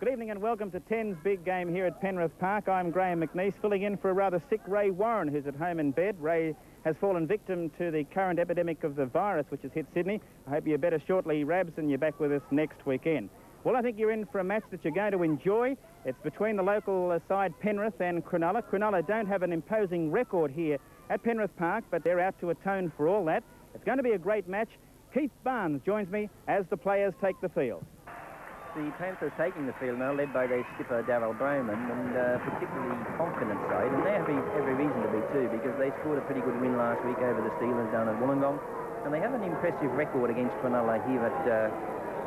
Good evening and welcome to 10's big game here at Penrith Park. I'm Graham McNeese, filling in for a rather sick Ray Warren, who's at home in bed. Ray has fallen victim to the current epidemic of the virus, which has hit Sydney. I hope you're better shortly, Rabs, and you're back with us next weekend. Well, I think you're in for a match that you're going to enjoy. It's between the local side Penrith and Cronulla. Cronulla don't have an imposing record here at Penrith Park, but they're out to atone for all that. It's going to be a great match. Keith Barnes joins me as the players take the field the Panthers taking the field now, led by their skipper Darryl Brohman, and uh, particularly confident side, and they have every reason to be too, because they scored a pretty good win last week over the Steelers down at Wollongong, and they have an impressive record against Cronulla here at uh,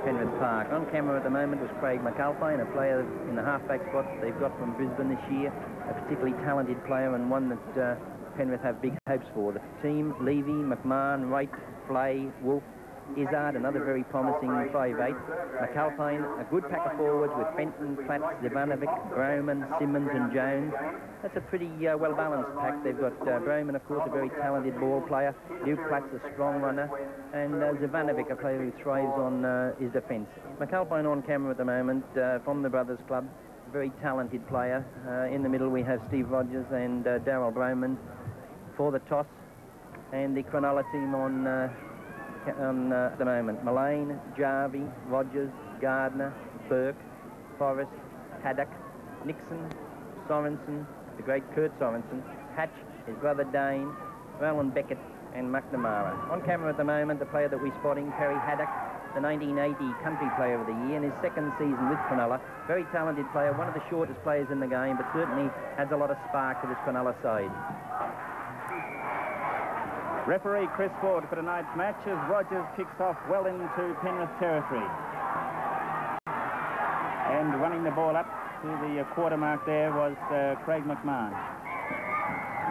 Penrith Park. On camera at the moment was Craig McAlpine, a player in the halfback spot they've got from Brisbane this year, a particularly talented player and one that uh, Penrith have big hopes for. The team, Levy, McMahon, Wright, Flay, Wolf, Izzard, another very promising 5'8". McAlpine, a good pack of forwards with Fenton, Platts, Zivanovic, Brohman, Simmons and Jones. That's a pretty uh, well-balanced pack. They've got uh, Brohman, of course, a very talented ball player. Luke Platts, a strong runner. And uh, Zivanovic, a player who thrives on uh, his defence. McAlpine on camera at the moment uh, from the Brothers Club. Very talented player. Uh, in the middle we have Steve Rogers and uh, Darryl Brohman for the toss. And the Cronulla team on on uh, the moment. Mullane, Jarvie, Rogers, Gardner, Burke, Forrest, Haddock, Nixon, Sorensen, the great Kurt Sorensen, Hatch, his brother Dane, Alan Beckett and McNamara. On camera at the moment, the player that we're spotting, Perry Haddock, the 1980 Country Player of the Year in his second season with Cronulla. Very talented player, one of the shortest players in the game, but certainly adds a lot of spark to this Cronulla side. Referee Chris Ford for tonight's match as Rogers kicks off well into Penrith territory. And running the ball up to the quarter mark there was uh, Craig McMahon.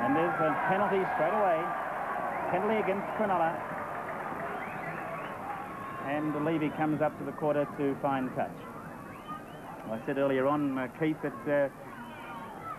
And there's a penalty straight away. Penalty against Cronulla. And Levy comes up to the quarter to find touch. Well, I said earlier on, uh, Keith, that uh,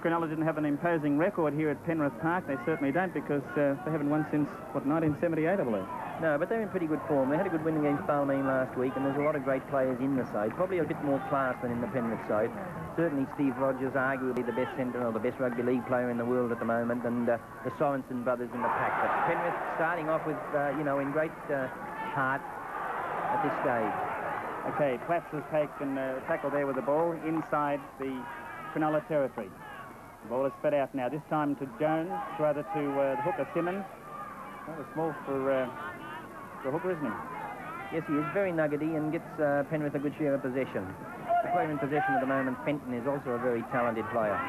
Cronulla didn't have an imposing record here at Penrith Park. They certainly don't because uh, they haven't won since, what, 1978, I believe. No, but they're in pretty good form. They had a good win against Balmain last week, and there's a lot of great players in the side. Probably a bit more class than in the Penrith side. Certainly Steve Rogers, arguably the best centre or the best rugby league player in the world at the moment, and uh, the Sorensen brothers in the pack. But Penrith starting off with, uh, you know, in great uh, heart at this stage. Okay, Platts has taken uh, tackle there with the ball inside the Cronulla territory. The ball is fed out now, this time to Jones, rather to uh, the hooker Simmons. Rather small for, uh, a hooker, isn't he? Yes, he is very nuggety and gets uh, Penrith a good share of possession. The player in possession at the moment, Fenton, is also a very talented player.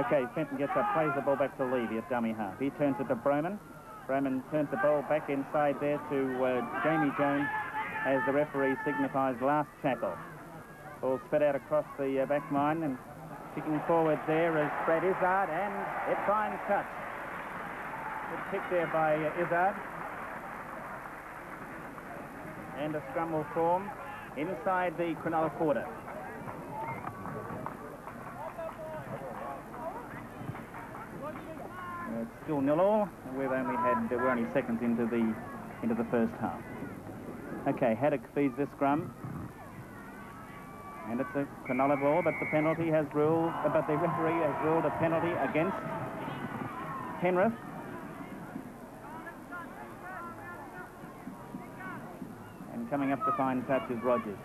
Okay, Fenton gets up, plays the ball back to Levy at dummy half. He turns it to Brohman. Brohman turns the ball back inside there to uh, Jamie Jones as the referee signifies last tackle. Ball sped out across the uh, back line and Kicking forward there is Fred Izzard, and it finds touch. Good kick there by uh, Izzard. And a scrum will form inside the Cronulla quarter. It's still nil all. We've only had we're only seconds into the into the first half. Okay, Haddock feeds this scrum. And it's a Cronulla ball, but the penalty has ruled, but the referee has ruled a penalty against Penrith. And coming up to find touch is Rogers.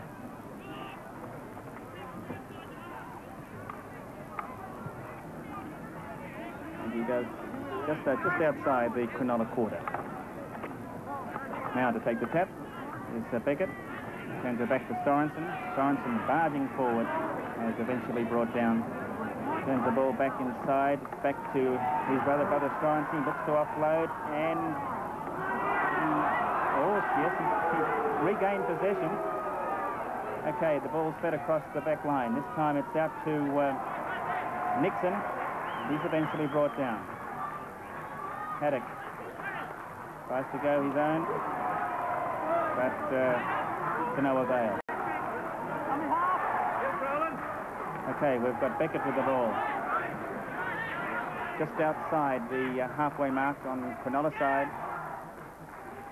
And he does just, uh, just outside the Cronulla quarter. Now to take the tap is uh, Beckett. Turns it back to Sorensen. Sorensen barging forward as eventually brought down. Turns the ball back inside, back to his brother, brother Sorensen. Looks to offload and oh yes, he, he regained possession. Okay, the ball's fed across the back line. This time it's out to uh, Nixon. He's eventually brought down. Haddock tries to go his own, but uh, to no avail. Okay, we've got Beckett with the ball. Just outside the uh, halfway mark on Cronulla side.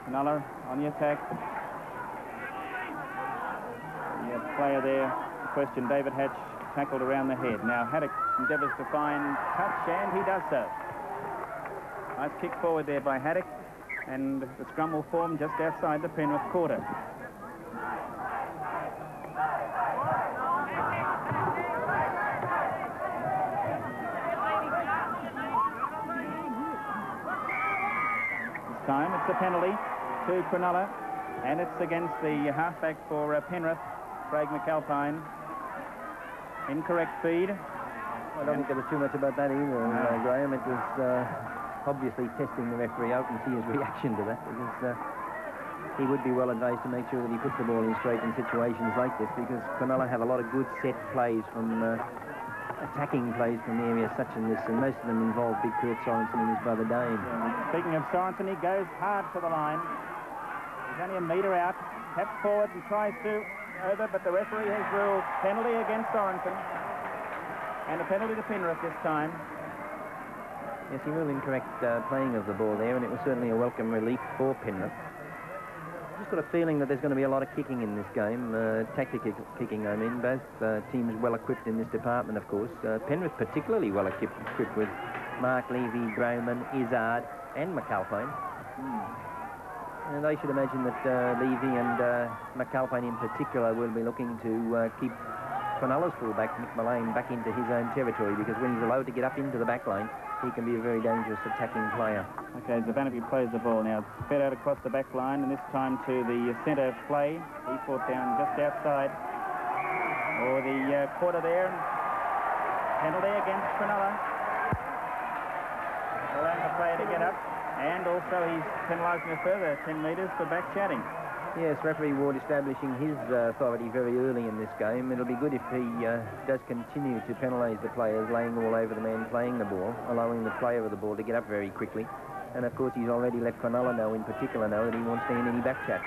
Cronulla on the attack. The player there the question. David Hatch tackled around the head. Now Haddock endeavours to find touch, and he does so. Nice kick forward there by Haddock, and the scrum will form just outside the Penrith quarter. A penalty to Cronulla, and it's against the halfback for uh, Penrith, Craig McAlpine. Incorrect feed. I don't think there was too much about that either, uh, Graham. It was uh, obviously testing the referee out and see his reaction to that because uh, he would be well advised to make sure that he puts the ball in straight in situations like this because Cronulla have a lot of good set plays from uh, attacking plays from areas such as this, and most of them involve Big Kurt Sorensen and his brother Dane. Yeah, speaking of Sorensen, he goes hard to the line. He's only a metre out, taps forward and tries to over, but the referee has ruled penalty against Sorensen. And a penalty to Penrith this time. Yes, he ruled incorrect uh, playing of the ball there, and it was certainly a welcome relief for Penrith. Just got a feeling that there's going to be a lot of kicking in this game, uh, tactical kicking, I mean. Both uh, teams well equipped in this department, of course. Uh, Penrith particularly well equipped, with Mark Levy, Brohman, Izzard, and McAlpine. And I should imagine that uh, Levy and uh, McAlpine in particular will be looking to uh, keep Cronulla's fullback, Mick Mullane, back into his own territory because when he's allowed to get up into the back line, he can be a very dangerous attacking player. Okay, Zivanovic plays the ball now. Fed out across the back line, and this time to the centre play. He fought down just outside. Or the uh, quarter there. Penalty against Cronulla. Allowing the player to get up. And also he's penalising a further 10 metres for back chatting. Yes, referee Ward establishing his uh, authority very early in this game. It'll be good if he uh, does continue to penalise the players, laying all over the man playing the ball, allowing the player of the ball to get up very quickly. And of course, he's already let Cronulla know in particular know that he won't stand any back chat.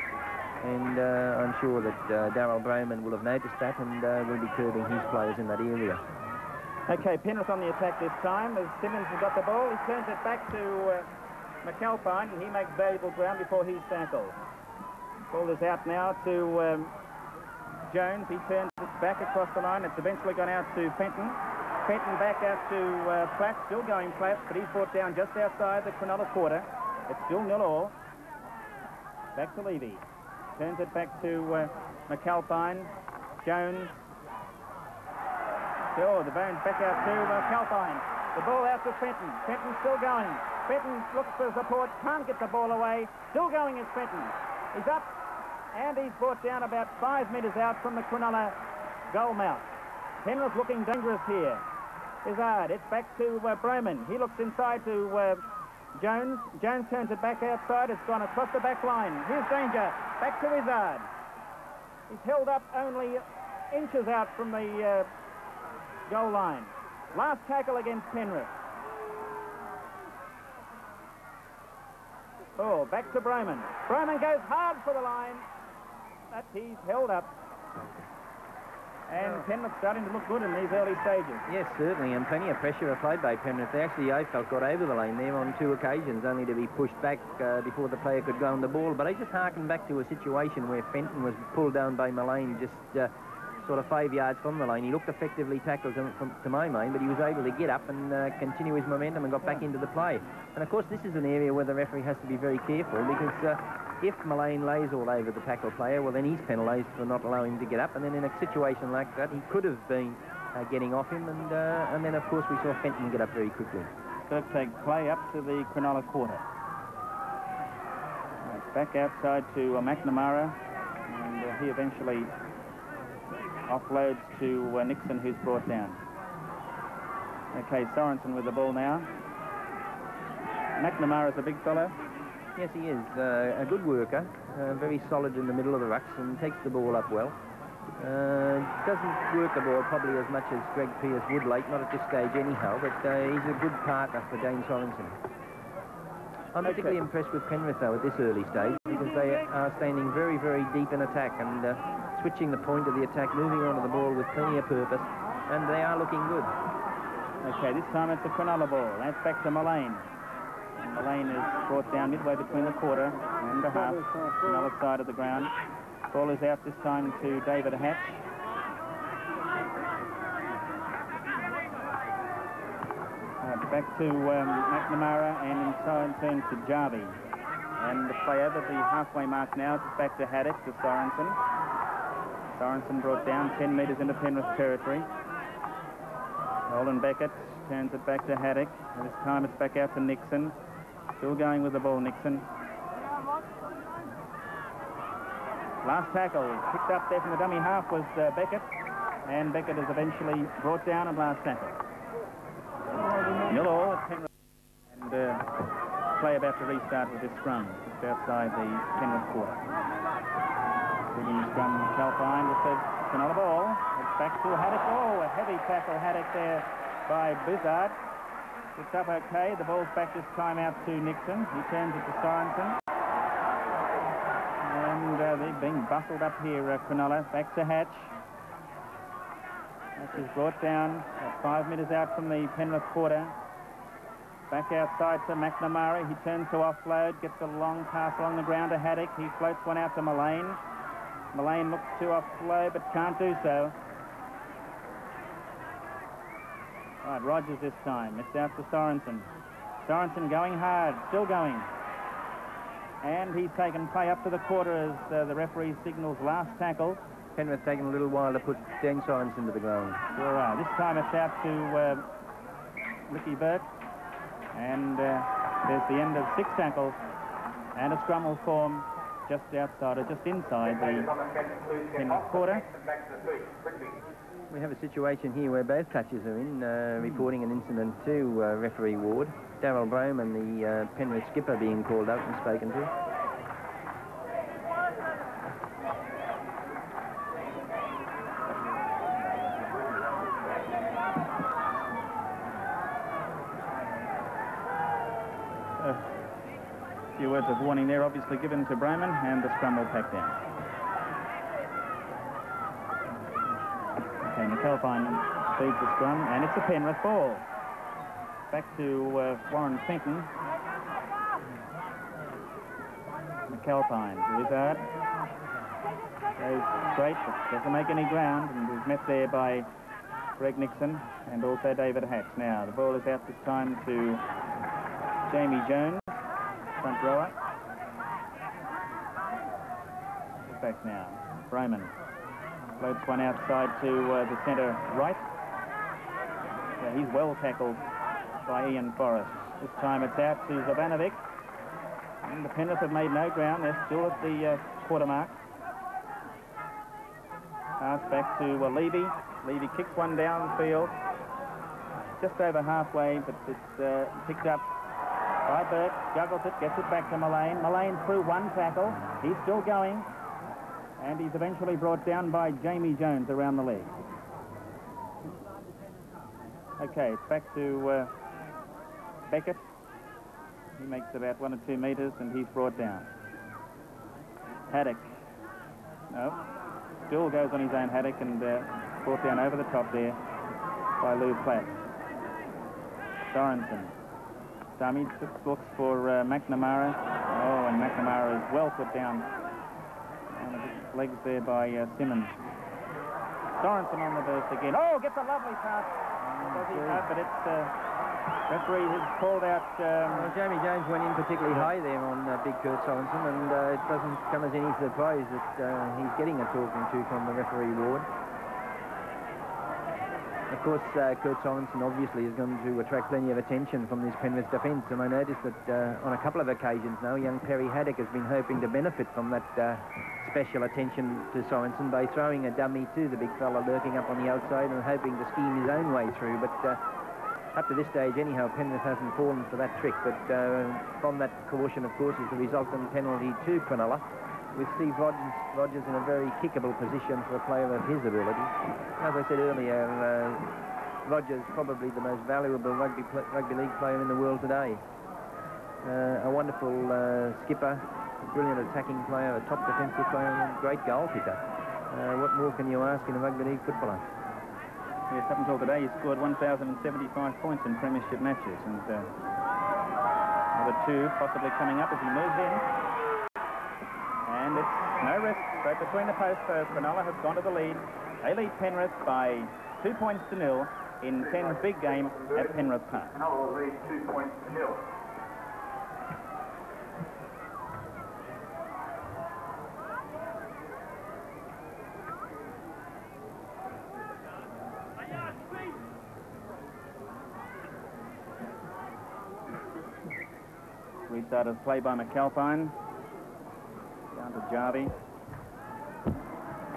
And uh, I'm sure that uh, Darryl Brohman will have noticed that and uh, will be curbing his players in that area. Okay, Penrith on the attack this time as Simmons has got the ball. He turns it back to McAlpine and he makes valuable ground before he's tackled. Ball is out now to um, Jones. He turns it back across the line. It's eventually gone out to Fenton. Fenton back out to uh, Platt, still going Platt, but he's brought down just outside the Cronulla quarter. It's still nil all. Back to Levy. Turns it back to uh, McAlpine. Jones. Oh, the bones back out to McAlpine. The ball out to Fenton. Fenton still going. Fenton looks for support, can't get the ball away. Still going is Fenton. He's up, and he's brought down about five metres out from the Cronulla goal mouth. Penrith looking dangerous here. Izzard, it's back to uh, Brohman. He looks inside to uh, Jones. Jones turns it back outside. It's gone across the back line. Here's danger. Back to Izzard. He's held up only inches out from the uh, goal line. Last tackle against Penrith. Oh, back to Brohman. Brohman goes hard for the line, but he's held up. And Penrith starting to look good in these early stages. Yes, certainly, and plenty of pressure applied by Penrith. They actually, I felt, got over the line there on two occasions, only to be pushed back uh, before the player could go on the ball. But I just harken back to a situation where Fenton was pulled down by Mullane just uh, sort of five yards from the line. He looked effectively tackled to, from, to my mind, but he was able to get up and uh, continue his momentum and got back into the play. And of course, this is an area where the referee has to be very careful because uh, if Mullane lays all over the tackle player, well, then he's penalised for not allowing him to get up. And then in a situation like that, he could have been uh, getting off him. And, uh, and then, of course, we saw Fenton get up very quickly. Kirkpaig play up to the Cronulla quarter. Back outside to uh, McNamara, and uh, he eventually offloads to uh, Nixon, who's brought down. Okay, Sorensen with the ball now. McNamara's a big fellow. Yes, he is. Uh, a good worker, uh, very solid in the middle of the rucks and takes the ball up well. Uh, doesn't work the ball probably as much as Greg Pearce would like, not at this stage anyhow, but uh, he's a good partner for Dane Sorensen. I'm particularly impressed with Penrith, though, at this early stage, because they are standing very, very deep in attack and uh, switching the point of the attack, moving on to the ball with plenty of purpose, and they are looking good. Okay, this time it's a Cronulla ball. That's back to Mullane. Mullane is brought down midway between the quarter and the half, on the other side of the ground. Ball is out this time to David Hatch. Back to um, McNamara and in turn to Jarvie. And the play over the halfway mark now, is back to Haddock, to Sorensen. Sorensen brought down 10 metres into Penrith territory. Alan Beckett turns it back to Haddock. And this time it's back out to Nixon. Still going with the ball, Nixon. Last tackle picked up there from the dummy half was uh, Beckett. And Beckett is eventually brought down at last tackle. Nil at Penrith. And uh, play about to restart with this scrum just outside the Penrith quarter. Digging scrum Calpine with the Cronulla ball. It's back to Haddock. Oh, a heavy tackle Haddock there by Izzard. It's up okay. The ball's back this time out to Nixon. He turns it to Sorensen. And uh, they're being bustled up here, uh, Cronulla. Back to Hatch. Hatch is brought down five metres out from the Penrith quarter. Back outside to McNamara. He turns to offload, gets a long pass along the ground to Haddock. He floats one out to Mullane. Mullane looks to offload, but can't do so. Right, Rogers this time. Missed out to Sorensen. Sorensen going hard, still going. And he's taken play up to the quarter as uh, the referee signals last tackle. Penrith taking a little while to put Dane Sorensen to the ground. Sure are. This time it's out to uh, Burke. And uh, there's the end of six tackles. And a scrum will form just outside or just inside the Penrith quarter. We have a situation here where both touches are in, uh, reporting an incident to uh, referee Ward. Darryl Brohman the uh, Penrith skipper being called up and spoken to. Words of warning there, obviously given to Brohman, and the scrum will pack down. Okay, McAlpine feeds the scrum, and it's a Penrith ball. Back to uh, Warren Fenton. McAlpine, Izzard. Goes straight, but doesn't make any ground, and is met there by Greg Nixon and also David Hatch. Now, the ball is out this time to Jamie Jones, front. Back now, Brohman Floats one outside to uh, the centre right. He's well tackled by Ian Forrest. This time it's out to Zivanovic. And the Penrith have made no ground. They're still at the uh, quarter mark. Pass back to uh, Levy. Levy kicks one downfield. Just over halfway, but it's uh, picked up by Burke. Juggles it, gets it back to Mullane. Mullane through one tackle. He's still going and he's eventually brought down by Jamie Jones around the leg. Okay, it's back to uh, Beckett. He makes about one or two metres, and he's brought down. Haddock. No. Still goes on his own Haddock and uh, brought down over the top there by Lou Platt. Sorensen. Dummy looks for uh, McNamara. Oh, and McNamara is well put down legs there by uh, Simmons. Sorensen on the burst again. Oh, gets a lovely pass. He? But it's uh, referee has called out. Um, well, Jamie Jones went in particularly high there on uh, Big Kurt Sorensen, and uh, it doesn't come as any surprise that uh, he's getting a talking to from the referee Ward. Of course, uh, Kurt Sorensen obviously is going to attract plenty of attention from this Penrith defence, and I noticed that uh, on a couple of occasions now, young Perry Haddock has been hoping to benefit from that uh, special attention to Sorensen by throwing a dummy to the big fella lurking up on the outside and hoping to scheme his own way through. But uh, up to this stage, anyhow, Penrith hasn't fallen for that trick. But uh, from that caution, of course, is the resultant penalty to Cronulla with Steve Rogers, in a very kickable position for a player of his ability. As I said earlier, uh, Rogers probably the most valuable rugby, rugby league player in the world today. Uh, a wonderful uh, skipper, a brilliant attacking player, a top defensive player, and a great goal kicker. Uh, what more can you ask in a rugby league footballer? Yes, up until today, he scored 1,075 points in premiership matches, and uh, another two possibly coming up as he moves in. No risk. Straight between the posts, so Cronulla has gone to the lead. They lead Penrith by two points to nil. in 10's big game at Penrith Park. Cronulla lead two points to nil. Restart of play by McAlpine. Jarvie.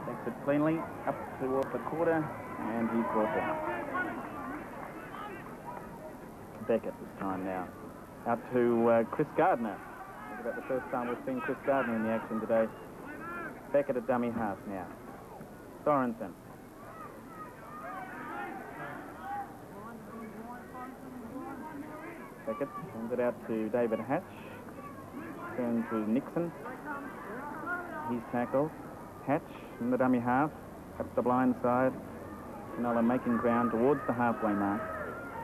Takes it cleanly up towards the quarter, and he's brought down. Beckett this time now. Out to uh, Chris Gardner. It's about the first time we've seen Chris Gardner in the action today. Beckett at dummy half now. Sorensen. Beckett sends it out to David Hatch. Turn to Nixon. He's tackled. Hatch in the dummy half. Up the blind side. Cronulla making ground towards the halfway mark.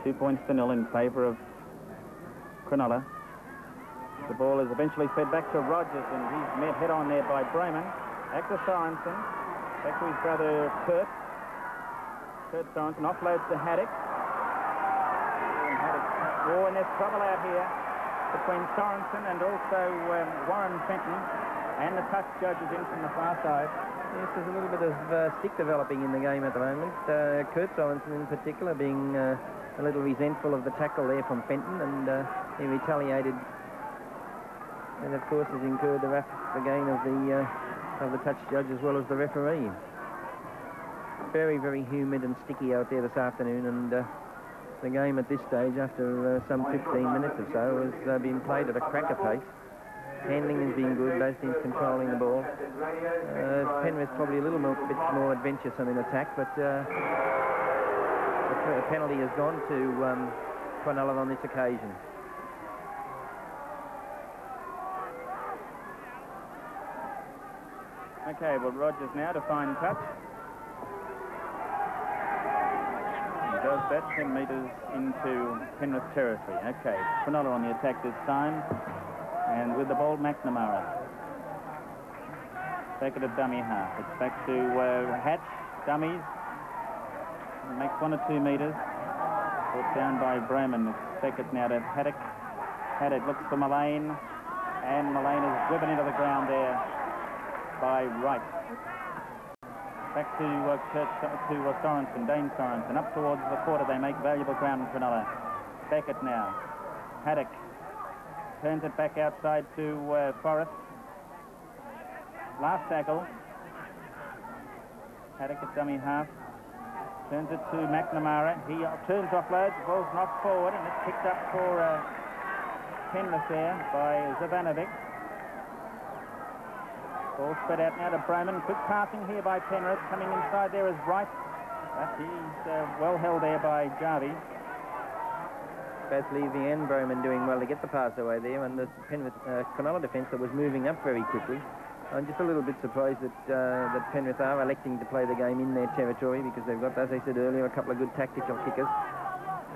Two points to nil in favour of Cronulla. The ball is eventually fed back to Rogers, and he's met head on there by Brohman. Back to Sorensen. Back to his brother Kurt. Kurt Sorensen offloads to Haddock. And Haddock. Oh, and there's trouble out here between Sorensen and also um, Warren Fenton. And the touch judges in from the far side. Yes, there's a little bit of uh, stick developing in the game at the moment. Uh, Kurt Sorensen in particular being uh, a little resentful of the tackle there from Fenton, and uh, he retaliated. And of course has incurred the wrath again of the uh, of the touch judge as well as the referee. Very, very humid and sticky out there this afternoon, and uh, the game at this stage, after uh, some 15 minutes or so, has been played at a cracker pace. Handling has been good, both teams controlling the ball. Uh, Penrith probably a little more, bit more adventuresome in attack, but uh, the penalty has gone to um, Cronulla on this occasion. Okay, well, Rogers now to find touch. He does that 10 metres into Penrith territory. Okay, Cronulla on the attack this time. And with the ball, McNamara. Back at a dummy half. It's back to uh, Hatch, dummies. Makes one or two metres. Brought down by Brohman. It's Beckett now to Haddock. Haddock looks for Mullane. And Mullane is driven into the ground there by Wright. Back to uh, Kurt, to uh, Sorensen, Dane Sorensen. Up towards the quarter, they make valuable ground in Cronulla. Beckett now. Haddock turns it back outside to uh, Forrest. Last tackle. Haddock at dummy half. Turns it to McNamara. He uh, turns offload. The ball's knocked forward and it's picked up for uh, Penrith there by Zivanovic. Ball spread out now to Brohman. Quick passing here by Penrith. Coming inside there is Wright. But he's uh, well held there by Jarvie. Both Levy and Brohman doing well to get the pass away there, and the Penrith uh, Cronulla defence that was moving up very quickly. I'm just a little bit surprised that uh, that Penrith are electing to play the game in their territory because they've got, as I said earlier, a couple of good tactical kickers.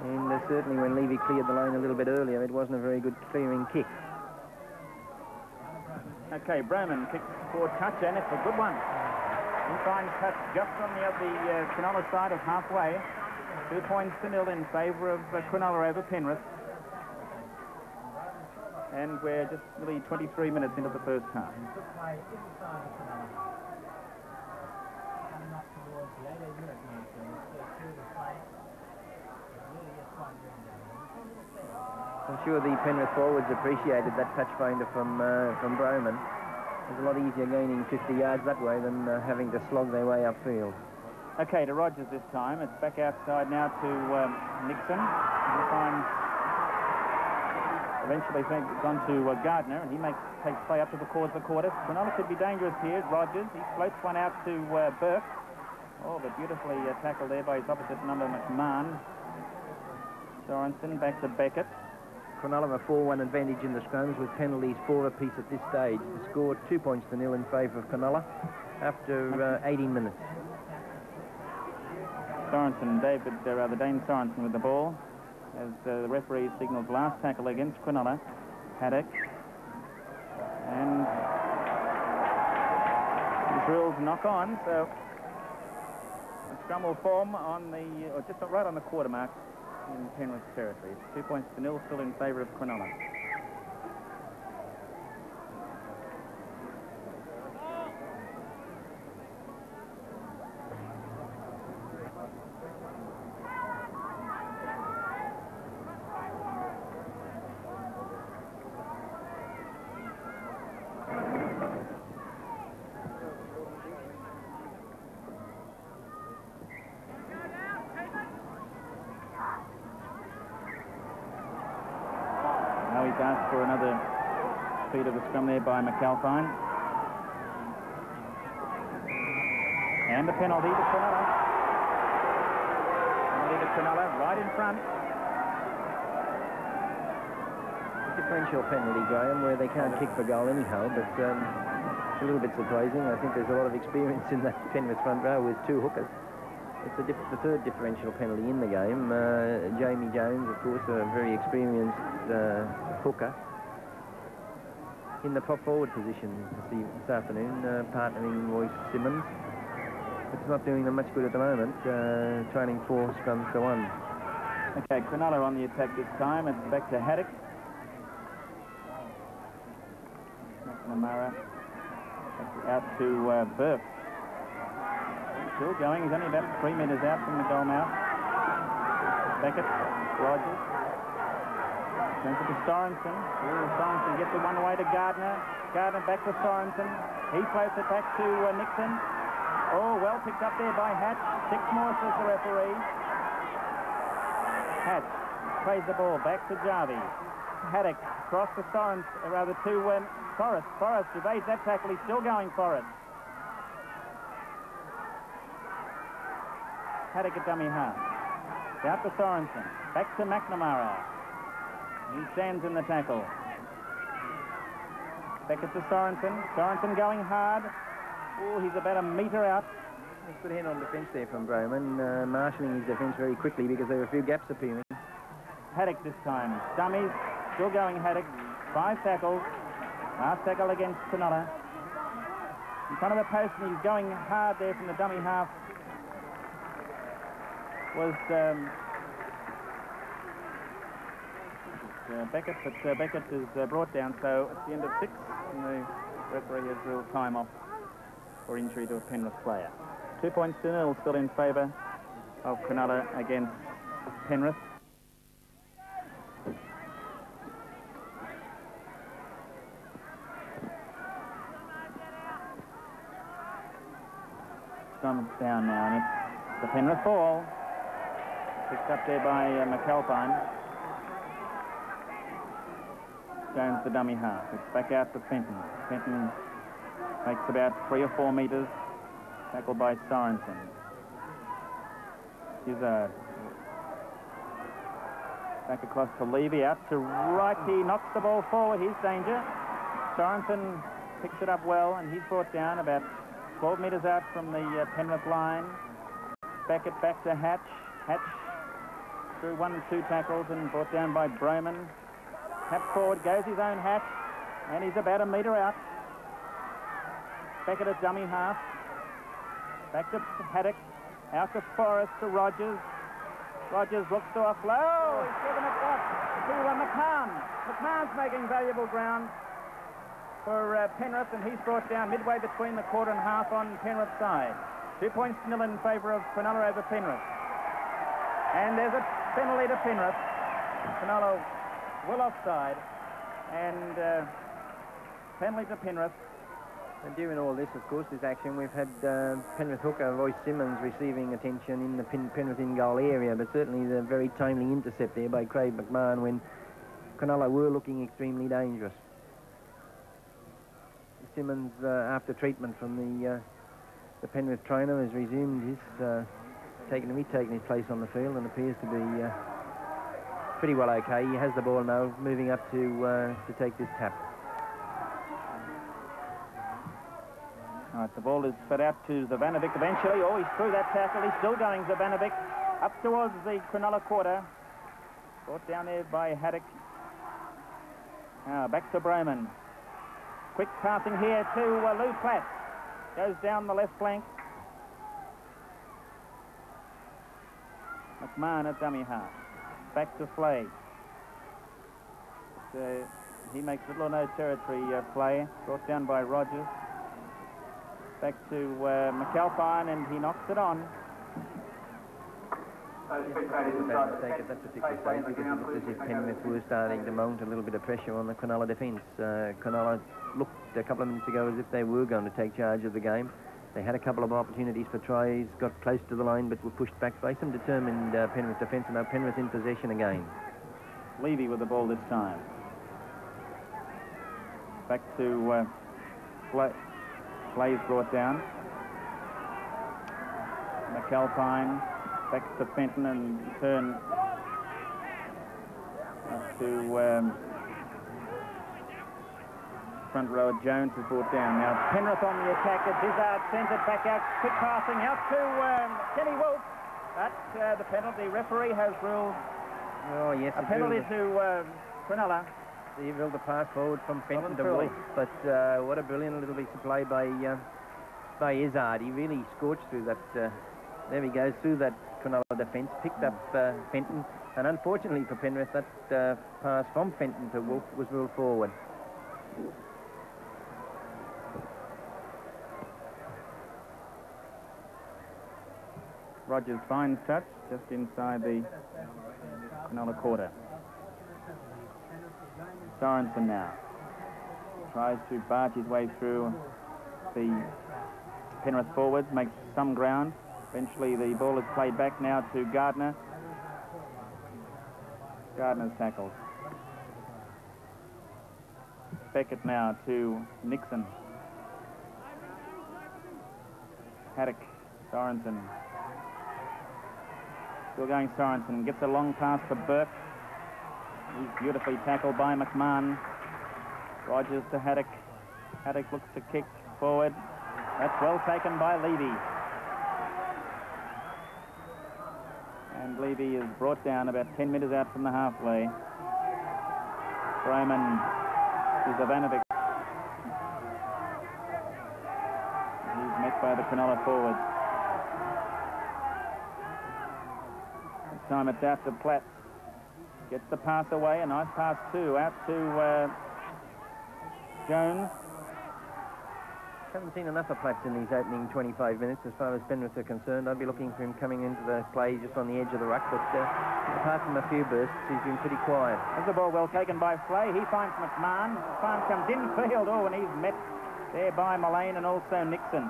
And uh, certainly when Levy cleared the line a little bit earlier, it wasn't a very good clearing kick. Okay, Brohman kicks for touch, and it's a good one. Finds touch just on the, the uh, Cronulla side of halfway. Two points to nil in favour of uh, Cronulla over Penrith. And we're just nearly 23 minutes into the first half. I'm sure the Penrith forwards appreciated that touch finder from uh, from Brohman. It's a lot easier gaining 50 yards that way than uh, having to slog their way upfield. Okay, to Rogers this time. It's back outside now to um, Nixon. He finds eventually gone to uh, Gardner, and he makes takes play up to the quarter. The quarter. Cronulla could be dangerous here. Rogers. He floats one out to uh, Burke. Oh, but beautifully uh, tackled there by his opposite number, McMahon. Sorensen back to Beckett. Cronulla have a 4-1 advantage in the scrums with penalties four apiece at this stage. The score two points to nil in favour of Cronulla after uh, 18 minutes. Sorensen, David, uh, rather Dane Sorensen with the ball as uh, the referee signals last tackle against Cronulla. Haddock. And the drills knock on, so scrum will form on the, or just right on the quarter mark in Penrith territory. Two points to nil, still in favour of Cronulla. For another feed of the scrum there by McAlpine. And the penalty to Cronulla. Penalty to Cronulla, right in front. Differential penalty, Graham, where they can't kick for goal anyhow, but um, it's a little bit surprising. I think there's a lot of experience in that Penrith front row with two hookers. It's the, the third differential penalty in the game. Uh, Jamie Jones, of course, a very experienced uh, hooker. In the prop forward position this, afternoon, uh, partnering Royce Simmons. It's not doing them much good at the moment, uh, trailing four scrums to one. Okay, Cronulla on the attack this time. It's back to Haddock. McNamara out to uh, Burke. Still going. He's only about three metres out from the goal mouth. Beckett, Rogers. Turns it to Sorensen. Ooh, Sorensen gets it one away to Gardner. Gardner back to Sorensen. He floats it back to uh, Nixon. Oh, well picked up there by Hatch. Six more, says the referee. Hatch plays the ball back to Jarvie. Haddock across to Sorensen, rather to um, Forrest. Forrest evades that tackle. He's still going Forrest. Haddock at dummy half. Out to Sorensen. Back to McNamara. He stands in the tackle. Back it to Sorensen. Sorensen going hard. Oh, he's about a metre out. That's good hand on defence there from Brohman, uh, marshalling his defence very quickly because there were a few gaps appearing. Haddock this time. Dummies. Still going Haddock. Five tackles. Last tackle against Cronulla. In front of the post, and he's going hard there from the dummy half. Was um, uh, Beckett, but uh, Beckett is uh, brought down, so it's the end of six, and the referee has ruled time off for injury to a Penrith player. Two points to nil, still in favour of Cronulla against Penrith. Thumbs down now, and it's the Penrith ball. Picked up there by uh, McAlpine. Jones the dummy half. It's back out to Fenton. Fenton makes about three or four metres. Tackled by Sorensen. Izzard. Back across to Levy. Out to right. He knocks the ball forward. He's danger. Sorensen picks it up well, and he's brought down about 12 metres out from the uh, Penrith line. Beckett back to Hatch. Hatch through one two tackles and brought down by Brohman. Tap forward, goes his own Hatch, and he's about a metre out. Back at a dummy half. Back to Haddock. Out to Forrest to Rogers. Rogers looks to offload. He's given it back to uh, McCann. McCann's making valuable ground for uh, Penrith, and he's brought down midway between the quarter and half on Penrith's side. Two points nil in favour of Cronulla over Penrith. And there's a penalty to Penrith. Cronulla well offside, and uh, penalty to Penrith. And during all this, of course, this action, we've had uh, Penrith hooker Royce Simmons receiving attention in the Pen Penrith in-goal area, but certainly the very timely intercept there by Craig McMahon when Cronulla were looking extremely dangerous. Simmons, uh, after treatment from the uh, the Penrith trainer, has resumed his uh, taken retaken his place on the field and appears to be uh, pretty well okay. He has the ball now, moving up to uh, to take this tap. All right, the ball is fed out to Zivanovic eventually. Oh, he's through that tackle. He's still going, Zivanovic, up towards the Cronulla quarter. Brought down there by Haddock. Now back to Brohman. Quick passing here to uh, Lou Platt. Goes down the left flank. McMahon at dummy half. Back to Flay. So he makes little or no territory uh, play. Brought down by Rogers. Back to uh, McAlpine and he knocks it on. Was a bad mistake at that particular stage because it looked as if Penrith were starting to mount a little bit of pressure on the Cronulla defence. Uh, Cronulla looked a couple of minutes ago as if they were going to take charge of the game. They had a couple of opportunities for tries, got close to the line, but were pushed back by some determined uh, Penrith defence, and now Penrith in possession again. Levy with the ball this time. Back to uh. Flay's brought down. McAlpine back to Fenton and turn to um, front row. Jones is brought down. Now Penrith on the attack. Izzard sends it back out. Quick passing out to um, Kenny Wolf. But uh, the penalty referee has ruled Oh, yes. a penalty to uh, Cronulla. He ruled the pass forward from Fenton to. Wolf, but uh, what a brilliant little piece of play by uh, by Izzard. He really scorched through that. Uh, there he goes through that Cronulla defence, picked up uh, Fenton, and unfortunately for Penrith, that uh, pass from Fenton to Wolf was ruled forward. Rogers finds touch just inside the Cronulla quarter. Sorensen now tries to barge his way through the Penrith forwards, makes some ground. Eventually the ball is played back now to Gardner. Gardner's tackled. Beckett now to Nixon. Haddock, Sorensen. Still going Sorensen. Gets a long pass to Burke. He's beautifully tackled by McMahon. Rogers to Haddock. Haddock looks to kick forward. That's well taken by Levy. And Levy is brought down about 10 metres out from the halfway. Roman is Ivanovic. He's met by the Cronulla forwards. Time it's out to Platt. Gets the pass away, a nice pass too, out to uh, Jones. Haven't seen enough of Platts in these opening 25 minutes as far as Penrith are concerned. I'd be looking for him coming into the play just on the edge of the ruck, but uh, apart from a few bursts, he's been pretty quiet. There's the ball well taken by Flay. He finds McMahon. McMahon comes infield. Oh, and he's met there by Mullane and also Nixon.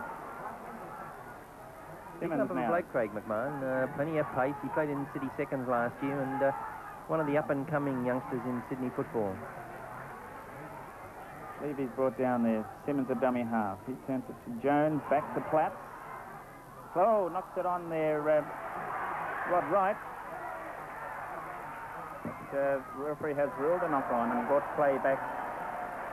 Simmons up of a now. bloke, Craig McMahon. Uh, plenty of pace. He played in City seconds last year and uh, one of the up-and-coming youngsters in Sydney football. Levy's brought down there. Simmons a dummy half. He turns it to Jones. Back to Platt. Oh, knocks it on there. Uh, Rod Wright. But, uh, referee has ruled a knock on and brought play back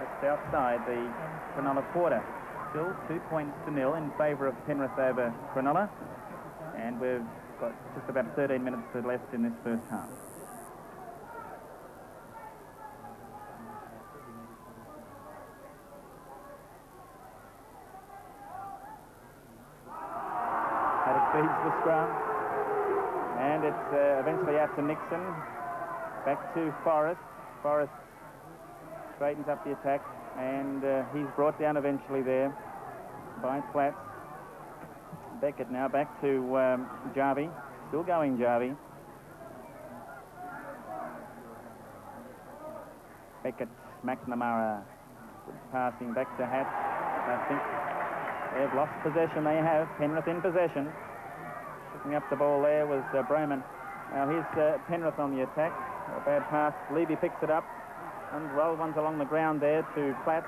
just outside the Cronulla quarter. Still two points to nil in favour of Penrith over Cronulla. And we've got just about 13 minutes left in this first half. Haddock feeds the scrum. And it's uh, eventually out to Nixon. Back to Forrest. Forrest straightens up the attack. And uh, he's brought down eventually there by Platt. Beckett now back to um, Jarvie. Still going, Jarvie. Beckett, McNamara. Passing back to Hatch. I think they've lost possession. They have. Penrith in possession. Picking up the ball there was uh, Brohman. Now here's uh, Penrith on the attack. A bad pass. Levy picks it up. And well, one's along the ground there to Platts.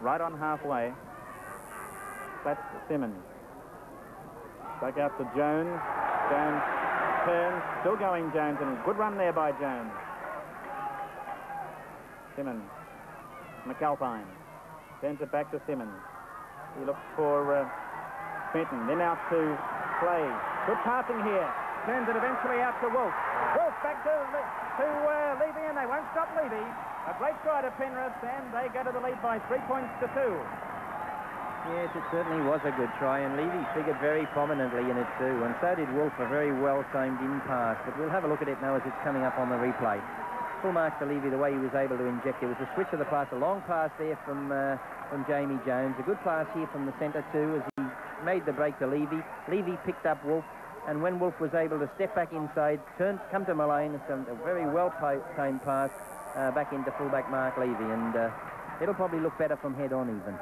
Right on halfway. Platts to Simmons. Back out to Jones. Jones turns. Still going Jones. And good run there by Jones. Simmons. McAlpine. Sends it back to Simmons. He looks for uh. Then out to Flay. Good passing here. Turns it eventually out to Wolf. Wolf back to, to uh, Levy, and they won't stop Levy. A great try to Penrith, and they go to the lead by three points to two. Yes, it certainly was a good try, and Levy figured very prominently in it too, and so did Wolf, a very well-timed in pass. But we'll have a look at it now as it's coming up on the replay. Full mark to Levy, the way he was able to inject. It was a switch of the pass, a long pass there from uh, from Jamie Jones. A good pass here from the centre too, as he made the break to Levy. Levy picked up Wolf, and when Wolf was able to step back inside, turn, come to Mullane, it's a very well-timed pass uh, back into fullback Mark Levy, and uh, it'll probably look better from head on even.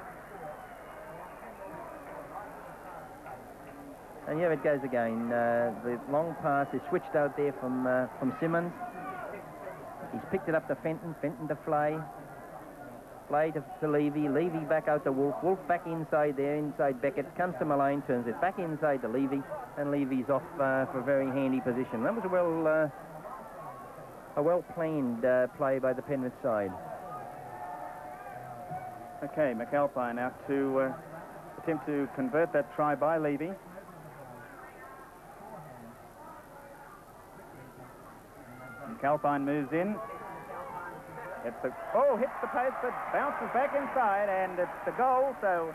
And here it goes again. Uh, the long pass is switched out there from uh, from Simmons. He's picked it up to Fenton. Fenton to Flay. Flay to, to Levy. Levy back out to Wolf. Wolf back inside there, inside Beckett. Comes to Mullane, turns it back inside to Levy. And Levy's off uh, for a very handy position. That was a well, uh, a well-planned uh, play by the Penrith side. Okay, McAlpine out to uh, attempt to convert that try by Levy. McAlpine moves in. It's the, oh, hits the post, but bounces back inside, and it's the goal. So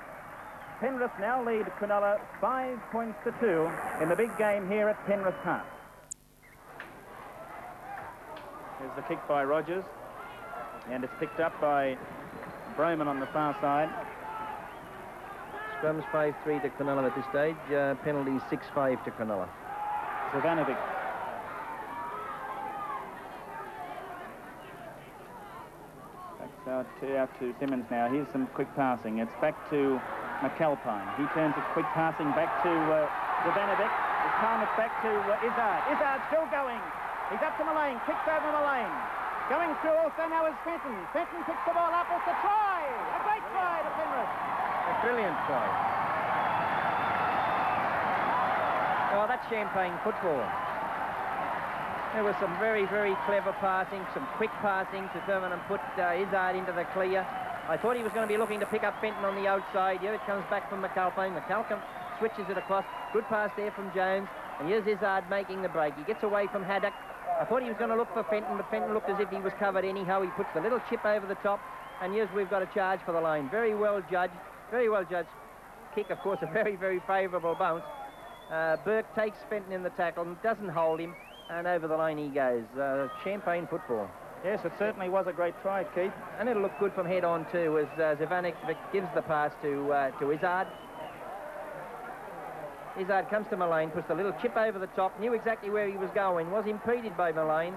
Penrith now lead Cronulla five points to two in the big game here at Penrith Park. Here's the kick by Rogers, and it's picked up by Brohman on the far side. Scrums 5-3 to Cronulla at this stage. Uh, penalty 6-5 to Cronulla. Zivanovic to, out to Simmons now. Here's some quick passing. It's back to McAlpine. He turns it quick passing back to uh, Zivanovic. This time it's back to uh, Izzard. Izzard still going. He's up to Mullane. Kicks over Mullane. Going through also now is Fenton. Fenton picks the ball up. It's a try. A great try to Penrith. A brilliant try. Oh, that's champagne football. There was some very, very clever passing, some quick passing to Thurman and put uh, Izzard into the clear. I thought he was going to be looking to pick up Fenton on the outside. Here it comes back from McAlpine. McAlpine switches it across. Good pass there from Jones. And here's Izzard making the break. He gets away from Haddock. I thought he was going to look for Fenton, but Fenton looked as if he was covered anyhow. He puts the little chip over the top. And here's we've got a charge for the line. Very well judged. Very well judged. Kick, of course, a very, very favourable bounce. Uh, Burke takes Fenton in the tackle and doesn't hold him. And over the line he goes. Uh, champagne football. Yes, it certainly was a great try, Keith. And it'll look good from head on too, as uh, Zivanovic gives the pass to uh, to Izzard. Izzard comes to Mullane, puts a little chip over the top, knew exactly where he was going, was impeded by Mullane.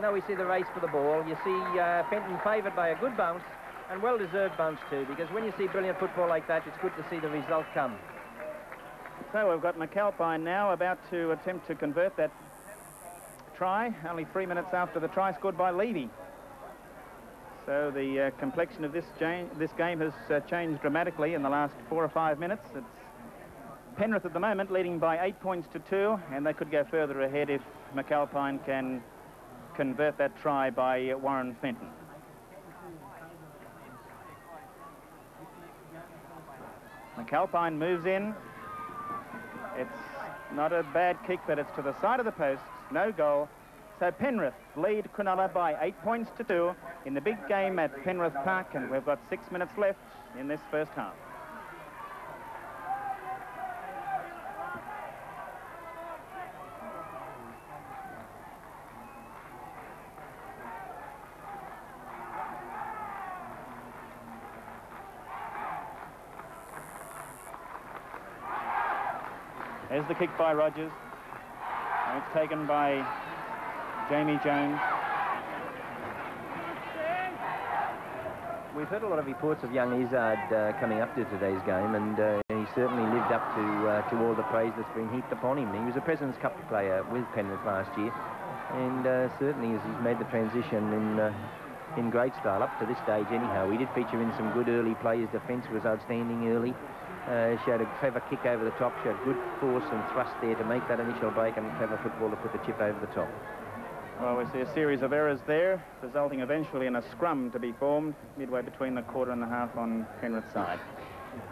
Now we see the race for the ball. You see uh, Fenton favoured by a good bounce, and well-deserved bounce too, because when you see brilliant football like that, it's good to see the result come. So we've got McAlpine now about to attempt to convert that try, only three minutes after the try scored by Levy. So the uh, complexion of this, this game has uh, changed dramatically in the last four or five minutes. It's Penrith at the moment leading by eight points to two, and they could go further ahead if McAlpine can convert that try by uh, Warren Fenton. McAlpine moves in, it's not a bad kick, but it's to the side of the post. No goal. So Penrith lead Cronulla by eight points to two in the big game at Penrith Park, and we've got six minutes left in this first half. There's the kick by Rogers. And it's taken by Jamie Jones. We've heard a lot of reports of young Izzard uh, coming up to today's game, and uh, he certainly lived up to uh, to all the praise that's been heaped upon him. He was a President's Cup player with Penrith last year, and uh, certainly as he's made the transition in uh, in great style up to this stage anyhow. He did feature in some good early plays. Defence was outstanding early. Uh, she had a clever kick over the top. She had good force and thrust there to make that initial break and clever football to put the chip over the top. Well, we see a series of errors there, resulting eventually in a scrum to be formed midway between the quarter and the half on Penrith's side.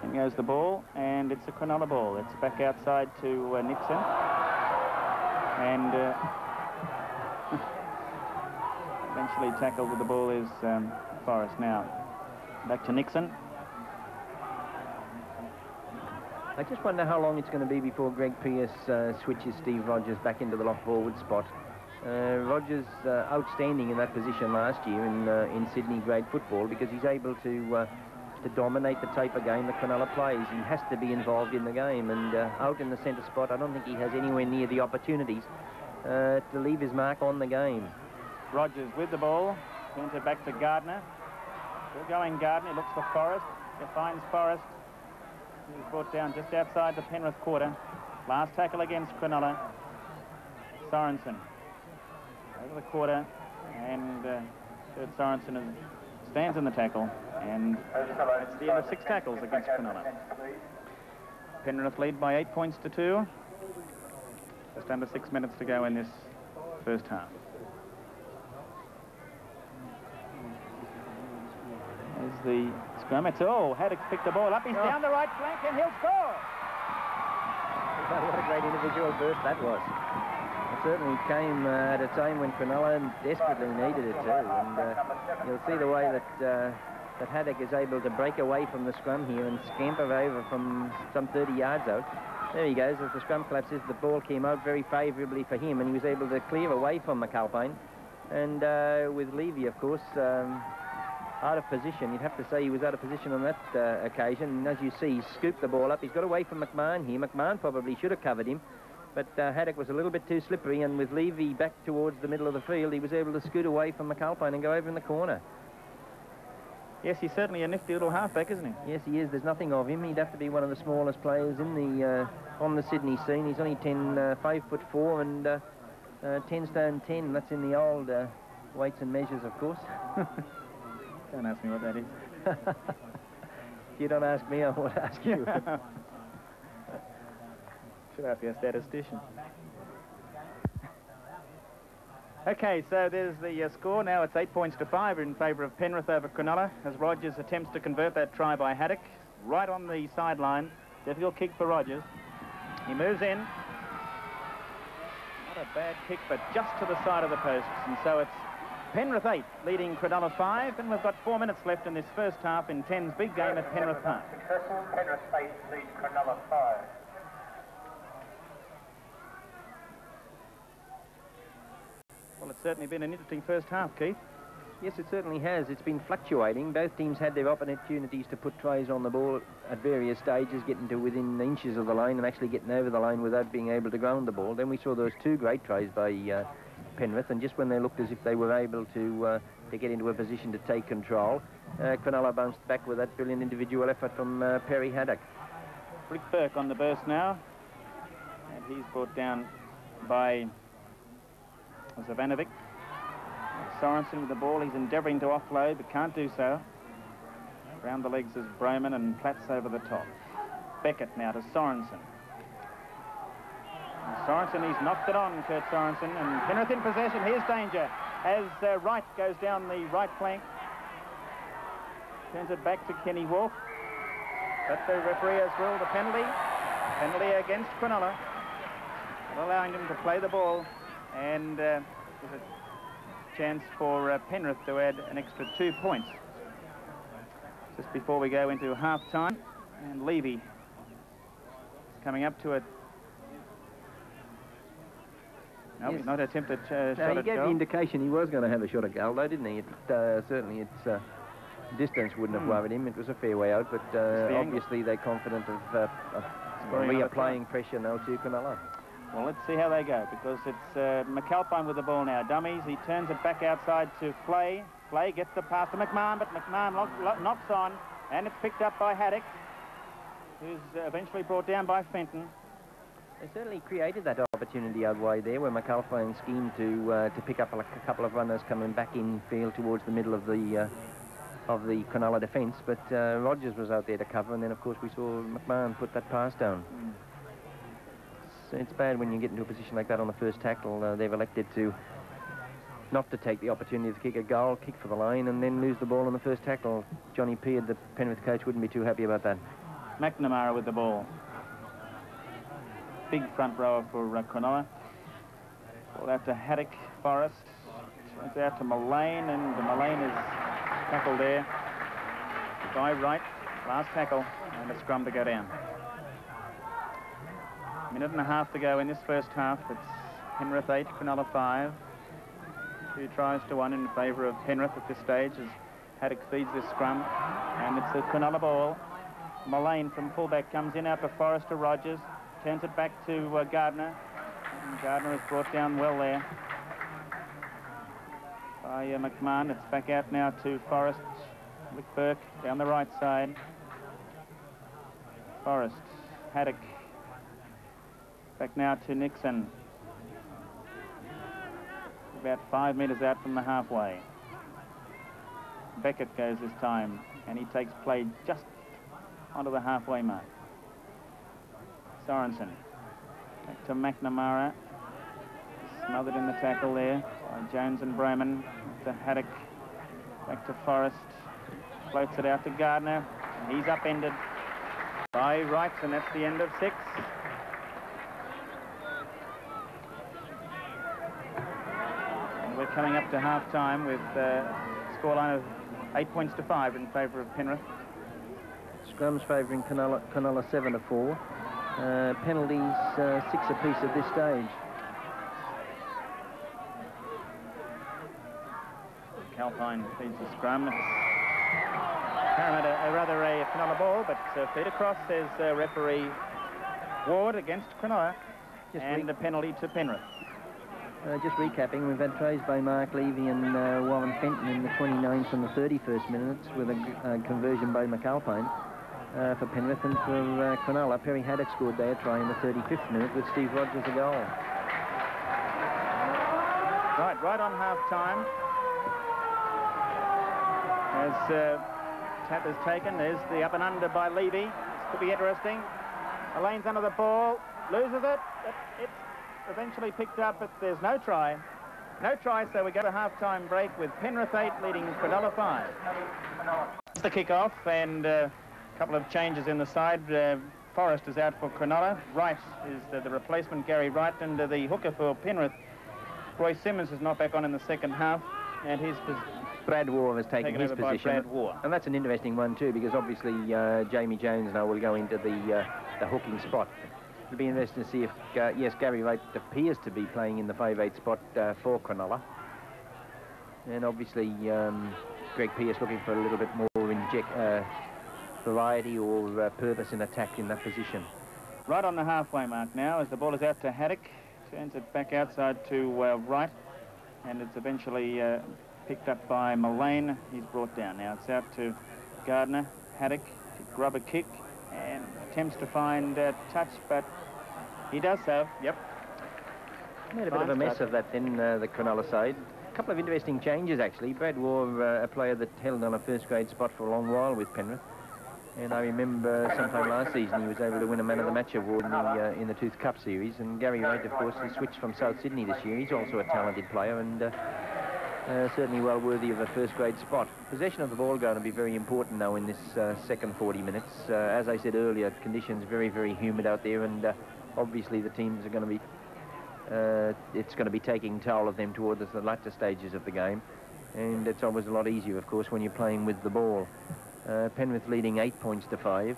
In goes the ball, and it's a Cronulla ball. It's back outside to uh, Nixon. And uh, eventually tackled with the ball is um, Forrest now. Back to Nixon. I just wonder how long it's going to be before Greg Pierce uh, switches Steve Rogers back into the lock forward spot. Uh, Rogers uh, outstanding in that position last year in uh, in Sydney grade football because he's able to uh, to dominate the type of game that Cronulla plays. He has to be involved in the game and uh, out in the centre spot. I don't think he has anywhere near the opportunities uh, to leave his mark on the game. Rogers with the ball. Turns it back to Gardner. Still going Gardner. Looks for Forrest. He finds Forrest. He's brought down just outside the Penrith quarter. Last tackle against Cronulla. Sorensen. Over the quarter. And uh, Sorensen stands in the tackle. And it's the end of six tackles against Cronulla. Penrith lead by eight points to two. Just under six minutes to go in this first half. As the scrum, it's oh, Haddock picked the ball up. He's Oh. down the right flank and he'll score. what a great individual burst that was. It certainly came uh, at a time when Cronulla desperately needed it too. And uh, you'll see the way that uh, that Haddock is able to break away from the scrum here and scamper over from some 30 yards out. There he goes. As the scrum collapses, the ball came out very favourably for him, and he was able to clear away from McAlpine. And uh, with Levy, of course, um, out of position. You'd have to say he was out of position on that uh, occasion. And as you see, he scooped the ball up. He's got away from McMahon here. McMahon probably should have covered him. But uh, Haddock was a little bit too slippery, and with Levy back towards the middle of the field, he was able to scoot away from McAlpine and go over in the corner. Yes, he's certainly a nifty little halfback, isn't he? Yes, he is. There's nothing of him. He'd have to be one of the smallest players in the uh, on the Sydney scene. He's only 10, uh, 5 foot 4 and uh, uh, 10 stone 10. That's in the old uh, weights and measures, of course. Don't ask me what that is. you don't ask me, I won't ask you. Should ask your statistician. Okay, so there's the uh, score. Now it's eight points to five in favour of Penrith over Cronulla as Rogers attempts to convert that try by Haddock. Right on the sideline. Difficult kick for Rogers. He moves in. Not a bad kick, but just to the side of the posts. And so it's Penrith 8 leading Cronulla 5. And we've got four minutes left in this first half in 10's big game at Penrith Park. Successful Penrith 8 lead Cronulla 5. Well, it's certainly been an interesting first half, Keith. Yes, it certainly has. It's been fluctuating. Both teams had their opportunities to put tries on the ball at various stages, getting to within inches of the line and actually getting over the line without being able to ground the ball. Then we saw those two great tries by uh, Penrith, and just when they looked as if they were able to uh, to get into a position to take control, uh, Cronulla bounced back with that brilliant individual effort from uh, Perry Haddock. Rick Burke on the burst now. And he's brought down by Zivanovic. Sorensen with the ball. He's endeavouring to offload, but can't do so. Round the legs is Brohman and Platts over the top. Beckett now to Sorensen. And Sorensen, he's knocked it on, Kurt Sorensen. And Penrith in possession. Here's danger as uh, Wright goes down the right flank. Turns it back to Kenny Wolf. But the referee has ruled a penalty. Penalty against Cronulla. Allowing them to play the ball. And uh, there's a chance for uh, Penrith to add an extra two points. Just before we go into half time. And Levy coming up to it. No, Yes. he's not attempted uh, Now, shot he at gave the indication he was going to have a shot at goal, though, didn't he? It, uh, certainly, its uh, distance wouldn't have Hmm. worried him. It was a fair way out, but uh, the angle. obviously they're confident of, uh, of reapplying pressure now to Cronulla. Well, let's see how they go because it's uh, McAlpine with the ball now. Dummies. He turns it back outside to Flay. Flay gets the pass to McMahon, but McMahon lo- lo- knocks on, and it's picked up by Haddock, who's uh, eventually brought down by Fenton. They certainly created that opportunity out wide there where McAlpine schemed to uh, to pick up a, couple of runners coming back in field towards the middle of the uh, of the Cronulla defence, but uh, Rogers was out there to cover, and then of course we saw McMahon put that pass down. So it's bad when you get into a position like that on the first tackle. Uh, they've elected to not to take the opportunity to kick a goal, kick for the line, and then lose the ball on the first tackle. Johnny Peard, the Penrith coach, wouldn't be too happy about that. McNamara with the ball. Big front rower for uh, Cronulla. Ball out to Haddock, Forrest. Turns out to Mullane, and Mullane is tackled there by right, Last tackle, and a scrum to go down. A Minute and a half to go in this first half. It's Penrith 8, Cronulla 5. Two tries to one in favour of Penrith at this stage as Haddock feeds this scrum. And it's a Cronulla ball. Mullane from fullback comes in out to Forrester Rogers. Turns it back to uh, Gardner. And Gardner is brought down well there by uh, McMahon. It's back out now to Forrest. Rick down the right side. Forrest, Haddock. Back now to Nixon. About five metres out from the halfway. Beckett goes this time, and he takes play just onto the halfway mark. Sorensen. Back to McNamara. Smothered in the tackle there by Jones and Brohman. To Haddock. Back to Forrest. Floats it out to Gardner. And he's upended by Wright, and that's the end of six. And we're coming up to half-time with uh, a scoreline of eight points to five in favour of Penrith. Scrums favouring Cronulla, Cronulla 7 to 4. Uh, penalties uh, six apiece at this stage. Calpine feeds the scrum. Parramatta, uh, rather a Cronulla ball, but uh, feed across, says uh, referee Ward against Cronulla, Just and a penalty to Penrith. Uh, just recapping, we've had trays by Mark Levy and uh, Warren Fenton in the 29th and the 31st minutes with a uh, conversion by McAlpine uh, for Penrith and for uh, Cronulla. Perry Haddock scored there, try in the 35th minute with Steve Rogers a goal. Right, right on half-time. As uh, tap is taken, there's the up and under by Levy. This could be interesting. Elaine's under the ball, loses it. but It's eventually picked up, but there's no try. No try, so we go to half-time break with Penrith 8 leading Cronulla 5. It's the kick-off and uh, couple of changes in the side. Uh, Forrest is out for Cronulla. Wright is the, the replacement, Gary Wright, and uh, the hooker for Penrith. Roy Simmons is not back on in the second half, and his Brad War has taken, Taken his position. And that's an interesting one too, because obviously uh, Jamie Jones now will go into the uh, the hooking spot. It'll be interesting to see if, uh, yes, Gary Wright appears to be playing in the 5-8 spot uh, for Cronulla. And obviously um, Greg Pierce looking for a little bit more inject, uh, variety or uh, purpose in attack in that position. right on the halfway mark now as the ball is out to Haddock. Turns it back outside to uh, Wright, and it's eventually uh, picked up by Mullane. He's brought down. Now it's out to Gardner. Haddock to grub a kick and attempts to find uh, touch, but he does so. Yep. Made a bit of a mess start. of that then, uh, the Cronulla side. A couple of interesting changes, actually. Brad War, uh, a player that held on a first-grade spot for a long while with Penrith. And I remember sometime last season he was able to win a Man of the Match award in the, uh, in the Tooth Cup series. And Gary Wright, of course, has switched from South Sydney this year. He's also a talented player and uh, uh, certainly well worthy of a first-grade spot. Possession of the ball going to be very important now in this uh, second 40 minutes. Uh, as I said earlier, conditions very, very humid out there and uh, obviously the teams are going to be it's going to be taking toll of them towards the latter stages of the game. And it's always a lot easier, of course, when you're playing with the ball. Uh, Penrith leading eight points to five.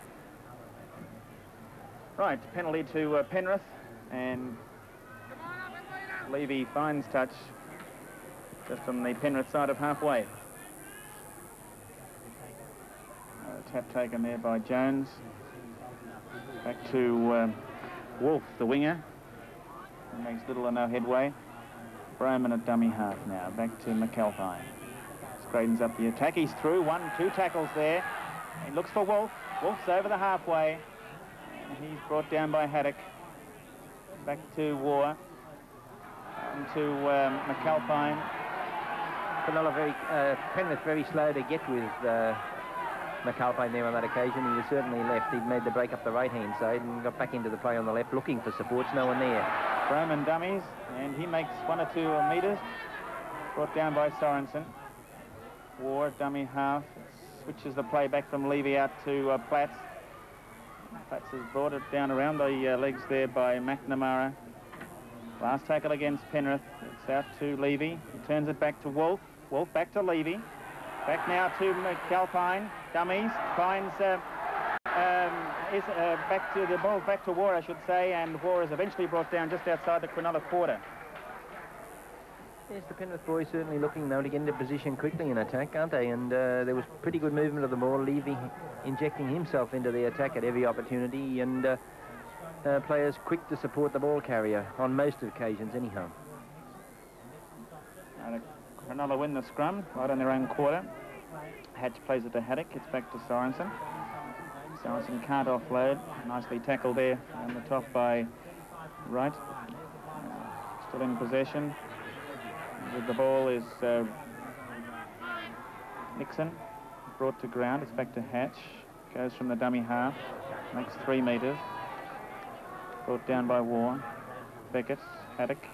Right, penalty to uh, Penrith, and Levy finds touch just on the Penrith side of halfway. Uh, tap taken there by Jones. Back to um, Wolf, the winger. He makes little or no headway. Brohman at dummy half now. Back to McAlpine. Straightens up the attack. He's through. One, two tackles there. He looks for Wolf. Wolf's over the halfway. And he's brought down by Haddock. Back to War. On to um, McAlpine. Cronulla very, uh, Penrith very slow to get with uh, McAlpine there on that occasion. He was certainly left. He'd made the break up the right-hand side and got back into the play on the left looking for supports. No one there. Roman dummies, and he makes one or two metres. Brought down by Sorensen. War, dummy half. Switches the play back from Levy out to uh, Platts. Platts has brought it down around the uh, legs there by McNamara. Last tackle against Penrith. It's out to Levy. He turns it back to Wolf. Wolf back to Levy. Back now to McAlpine. Dummies. Finds... Uh, um, is uh, back to the ball, back to War, I should say, and War is eventually brought down just outside the Cronulla quarter. Yes, the Penrith boys certainly looking now to get into position quickly in attack, aren't they? And uh, there was pretty good movement of the ball, Levy injecting himself into the attack at every opportunity, and uh, uh, players quick to support the ball carrier on most occasions, anyhow. And Cronulla win the scrum right on their own quarter. Hatch plays it to Haddock. It's back to Sorensen. Sorensen can't offload. Nicely tackled there on the top by Wright. Uh, still in possession. The ball is uh, Nixon. Brought to ground. It's back to Hatch. Goes from the dummy half. Makes three metres. Brought down by War. Beckett. Haddock.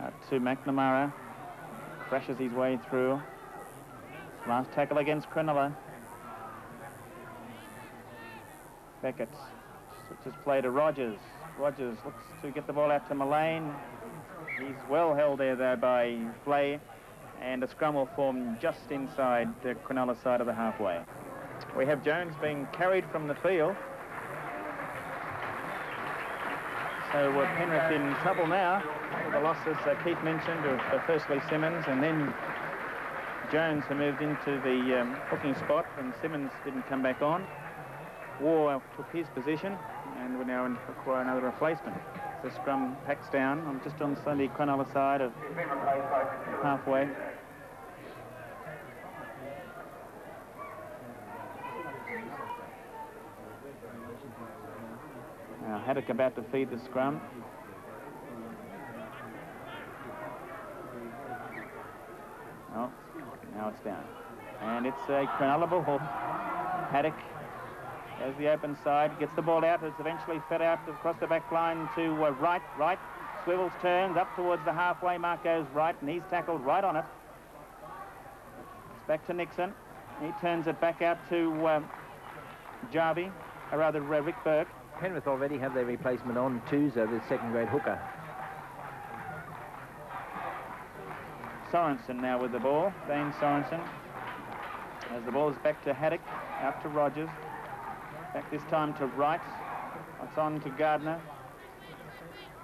Uh, to McNamara. Crashes his way through. Last tackle against Cronulla. Beckett switches play to Rogers. Rogers looks to get the ball out to Mullane. He's well held there though by Flay and a scrum will form just inside the Cronulla side of the halfway. We have Jones being carried from the field. So uh, Penrith in trouble now. The losses uh, Keith mentioned of uh, firstly Simmons and then Jones who moved into the um, hooking spot and Simmons didn't come back on. War took his position and we now in require another replacement. The scrum packs down. I'm just on the Cronulla side of halfway. Now Haddock about to feed the scrum. Oh, now it's down. And it's a Cronulla ball. Haddock as the open side, gets the ball out. It's eventually fed out across the back line to uh, right. Right swivels, turns up towards the halfway mark, goes right, and he's tackled right on it. It's back to Nixon. He turns it back out to um, Jarvie, or rather uh, Rick Burke. Penrith already have their replacement on Tuza, the second-grade hooker. Sorensen now with the ball. Dane Sorensen. As the ball is back to Haddock, out to Rogers. Back this time to Wright. It's on to Gardner.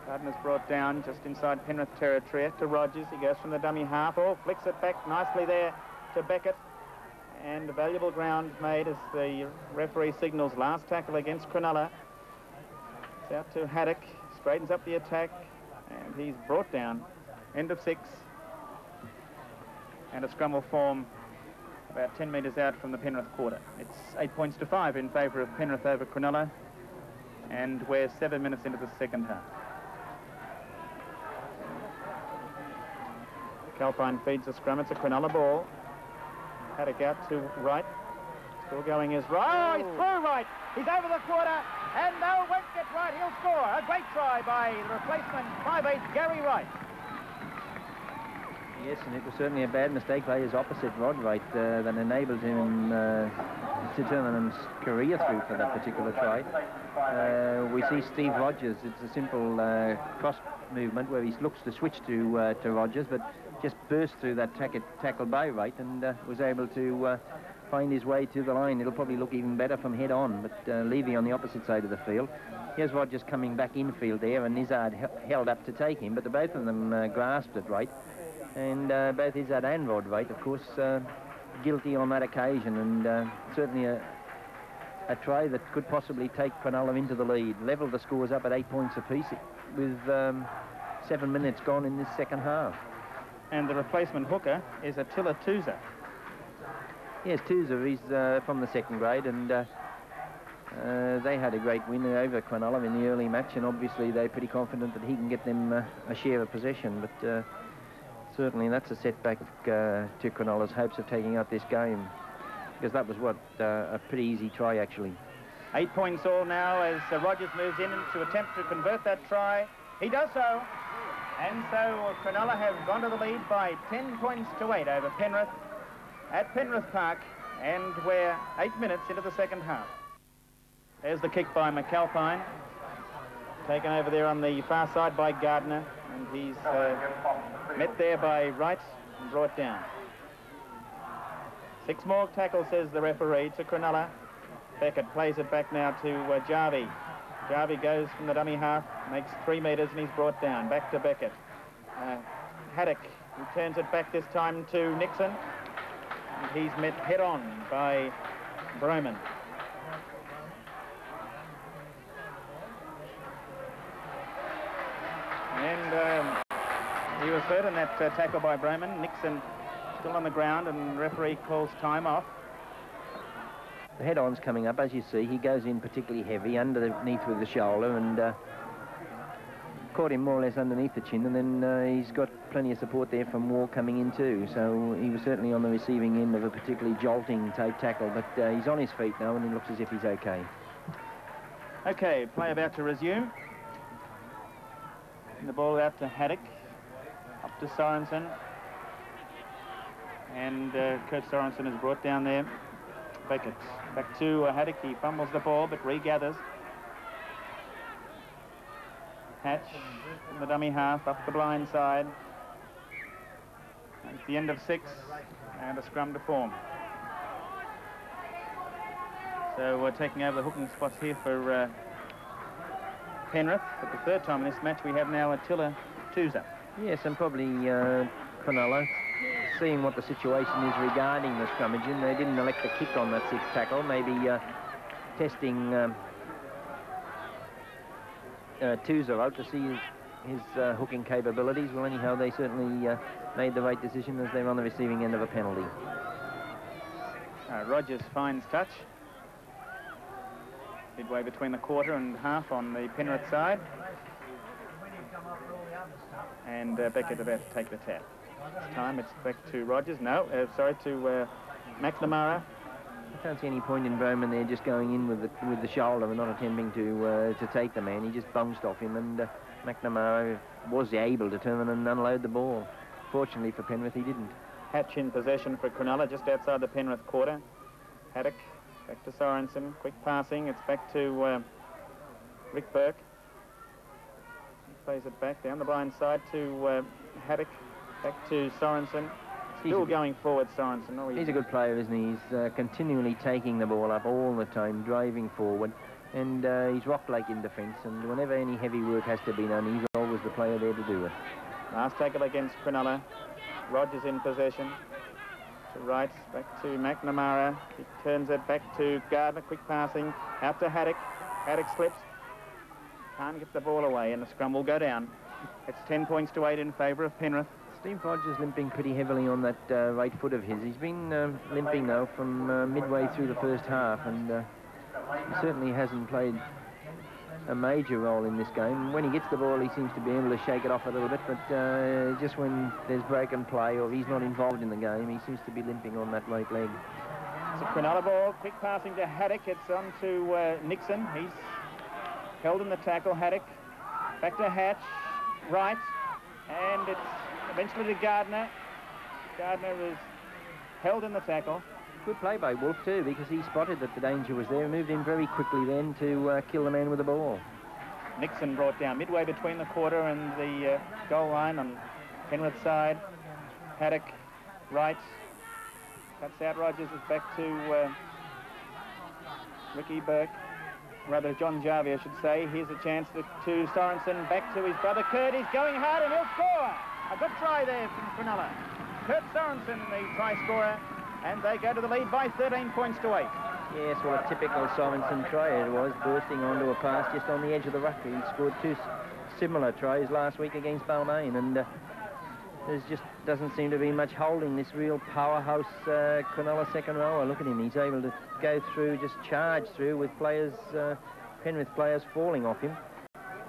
Gardner's brought down just inside Penrith territory to Rogers. He goes from the dummy half. Oh, flicks it back nicely there to Beckett. And a valuable ground made as the referee signals last tackle against Cronulla. It's out to Haddock. Straightens up the attack. And he's brought down. End of six. And a scrum will form about 10 metres out from the Penrith quarter. It's eight points to five in favour of Penrith over Cronulla, and we're seven minutes into the second half. Calpine feeds the scrum. It's a Cronulla ball. Haddock out to right. Still going is right. Oh, he's through right. He's over the quarter. And no, Wentz get right. He'll score. A great try by the replacement 5'8 Gary Wright. Yes, and it was certainly a bad mistake by his opposite, Rod Wright, uh, that enabled him uh, to turn his career through for that particular try. Uh, we see Steve Rogers. It's a simple uh, cross movement where he looks to switch to uh, to Rogers, but just burst through that tackle, tackle by Wright and uh, was able to find his way to the line. It'll probably look even better from head on, but uh, Levy on the opposite side of the field. Here's Rogers coming back infield there, and Izzard held up to take him, but the both of them grasped it right and uh, both Izzard and Rod Wright, of course, uh, guilty on that occasion, and uh, certainly a, a try that could possibly take Cronulla into the lead. Level the scores up at eight points apiece with um, seven minutes gone in this second half. And the replacement hooker is Attila Tuza. Yes, Tuza is uh, from the second grade, and uh, uh, they had a great win over Cronulla in the early match, and obviously they're pretty confident that he can get them uh, a share of possession. But certainly that's a setback uh, to Cronulla's hopes of taking out this game because that was what uh, a pretty easy try actually. Eight points all now as uh, Rogers moves in to attempt to convert that try. He does so. And so Cronulla have gone to the lead by 10 points to 8 over Penrith at Penrith Park and we're eight minutes into the second half. There's the kick by McAlpine. Taken over there on the far side by Gardner and he's uh, met there by Wright and brought down. Six more tackles, says the referee, to Cronulla. Beckett plays it back now to uh, Jarvie. Jarvie goes from the dummy half, makes three metres, and he's brought down. Back to Beckett. Uh, Haddock returns it back this time to Nixon. And he's met head on by Brohman. And um, he was hurt in that uh, tackle by Brohman. Nixon still on the ground, and referee calls time off. The head-on's coming up, as you see. He goes in particularly heavy underneath with the shoulder and uh, caught him more or less underneath the chin, and then uh, he's got plenty of support there from Wall coming in too. So he was certainly on the receiving end of a particularly jolting type tackle, but uh, he's on his feet now, and he looks as if he's okay. Okay, play about to resume. The ball out to Haddock, up to Sorensen. And uh, Kurt Sorensen is brought down there. Beckett back to uh, Haddock. He fumbles the ball but regathers. Hatch in the dummy half up the blind side. At the end of six and a scrum to form. So we're taking over the hooking spots here for uh, Penrith. but the third time in this match, we have now Attila Tuza. Yes, and probably uh, Cronulla, seeing what the situation is regarding the scrummaging. They didn't elect a kick on that sixth tackle, maybe uh, testing um, uh, out to see his, his uh, hooking capabilities. Well, anyhow, they certainly uh, made the right decision as they're on the receiving end of a penalty. Uh, Rogers finds touch. Midway between the quarter and half on the Penrith side. And uh, Beckett about to take the tap. This time it's back to Rogers. No, uh, sorry, to uh, McNamara. I can't see any point in Brohman there just going in with the with the shoulder and not attempting to uh, to take the man. He just bounced off him, and uh, McNamara was able to turn and unload the ball. Fortunately for Penrith, he didn't. Hatch in possession for Cronulla, just outside the Penrith quarter. Haddock back to Sorensen. Quick passing. It's back to uh, Rick Burke. He plays it back down the blind side to uh, Haddock. Back to Sorensen. Still going forward, Sorensen. Oh, he's a good player, isn't he? He's uh, continually taking the ball up all the time, driving forward. And uh, he's rock-like in defence. And whenever any heavy work has to be done, he's always the player there to do it. Last tackle against Cronulla. Rogers in possession. To right, back to McNamara. He turns it back to Gardner. Quick passing. Out to Haddock. Haddock slips. Can't get the ball away, and the scrum will go down. It's 10 points to 8 in favour of Penrith. Steve Rogers limping pretty heavily on that uh, right foot of his. He's been uh, limping though, from uh, midway through the first half, and uh, he certainly hasn't played a major role in this game. When he gets the ball, he seems to be able to shake it off a little bit, but uh, just when there's break and play or he's not involved in the game, he seems to be limping on that right leg. It's a Cronulla ball. Quick passing to Haddock. It's on to uh, Nixon. He's held in the tackle. Haddock back to Hatch. Right. And it's eventually to Gardner. Gardner is held in the tackle. Good play by Wolf too, because he spotted that the danger was there, moved in very quickly then to uh, kill the man with the ball. Nixon brought down midway between the quarter and the uh, goal line on Penrith side. Haddock, right, cuts out Rogers, is back to uh, Ricky Burke, rather John Jarvie, I should say. Here's a chance to, to Sorensen, back to his brother Kurt. He's going hard and he'll score. A good try there from Cronulla. Kurt Sorensen, the try scorer, and they go to the lead by 13 points to 8. Yes, well, a typical Sorensen try it was, bursting onto a pass just on the edge of the ruck. He scored two similar tries last week against Balmain, and uh, there just doesn't seem to be much holding this real powerhouse uh, Cronulla second rower. Look at him, he's able to go through, just charge through with players, uh, Penrith players falling off him.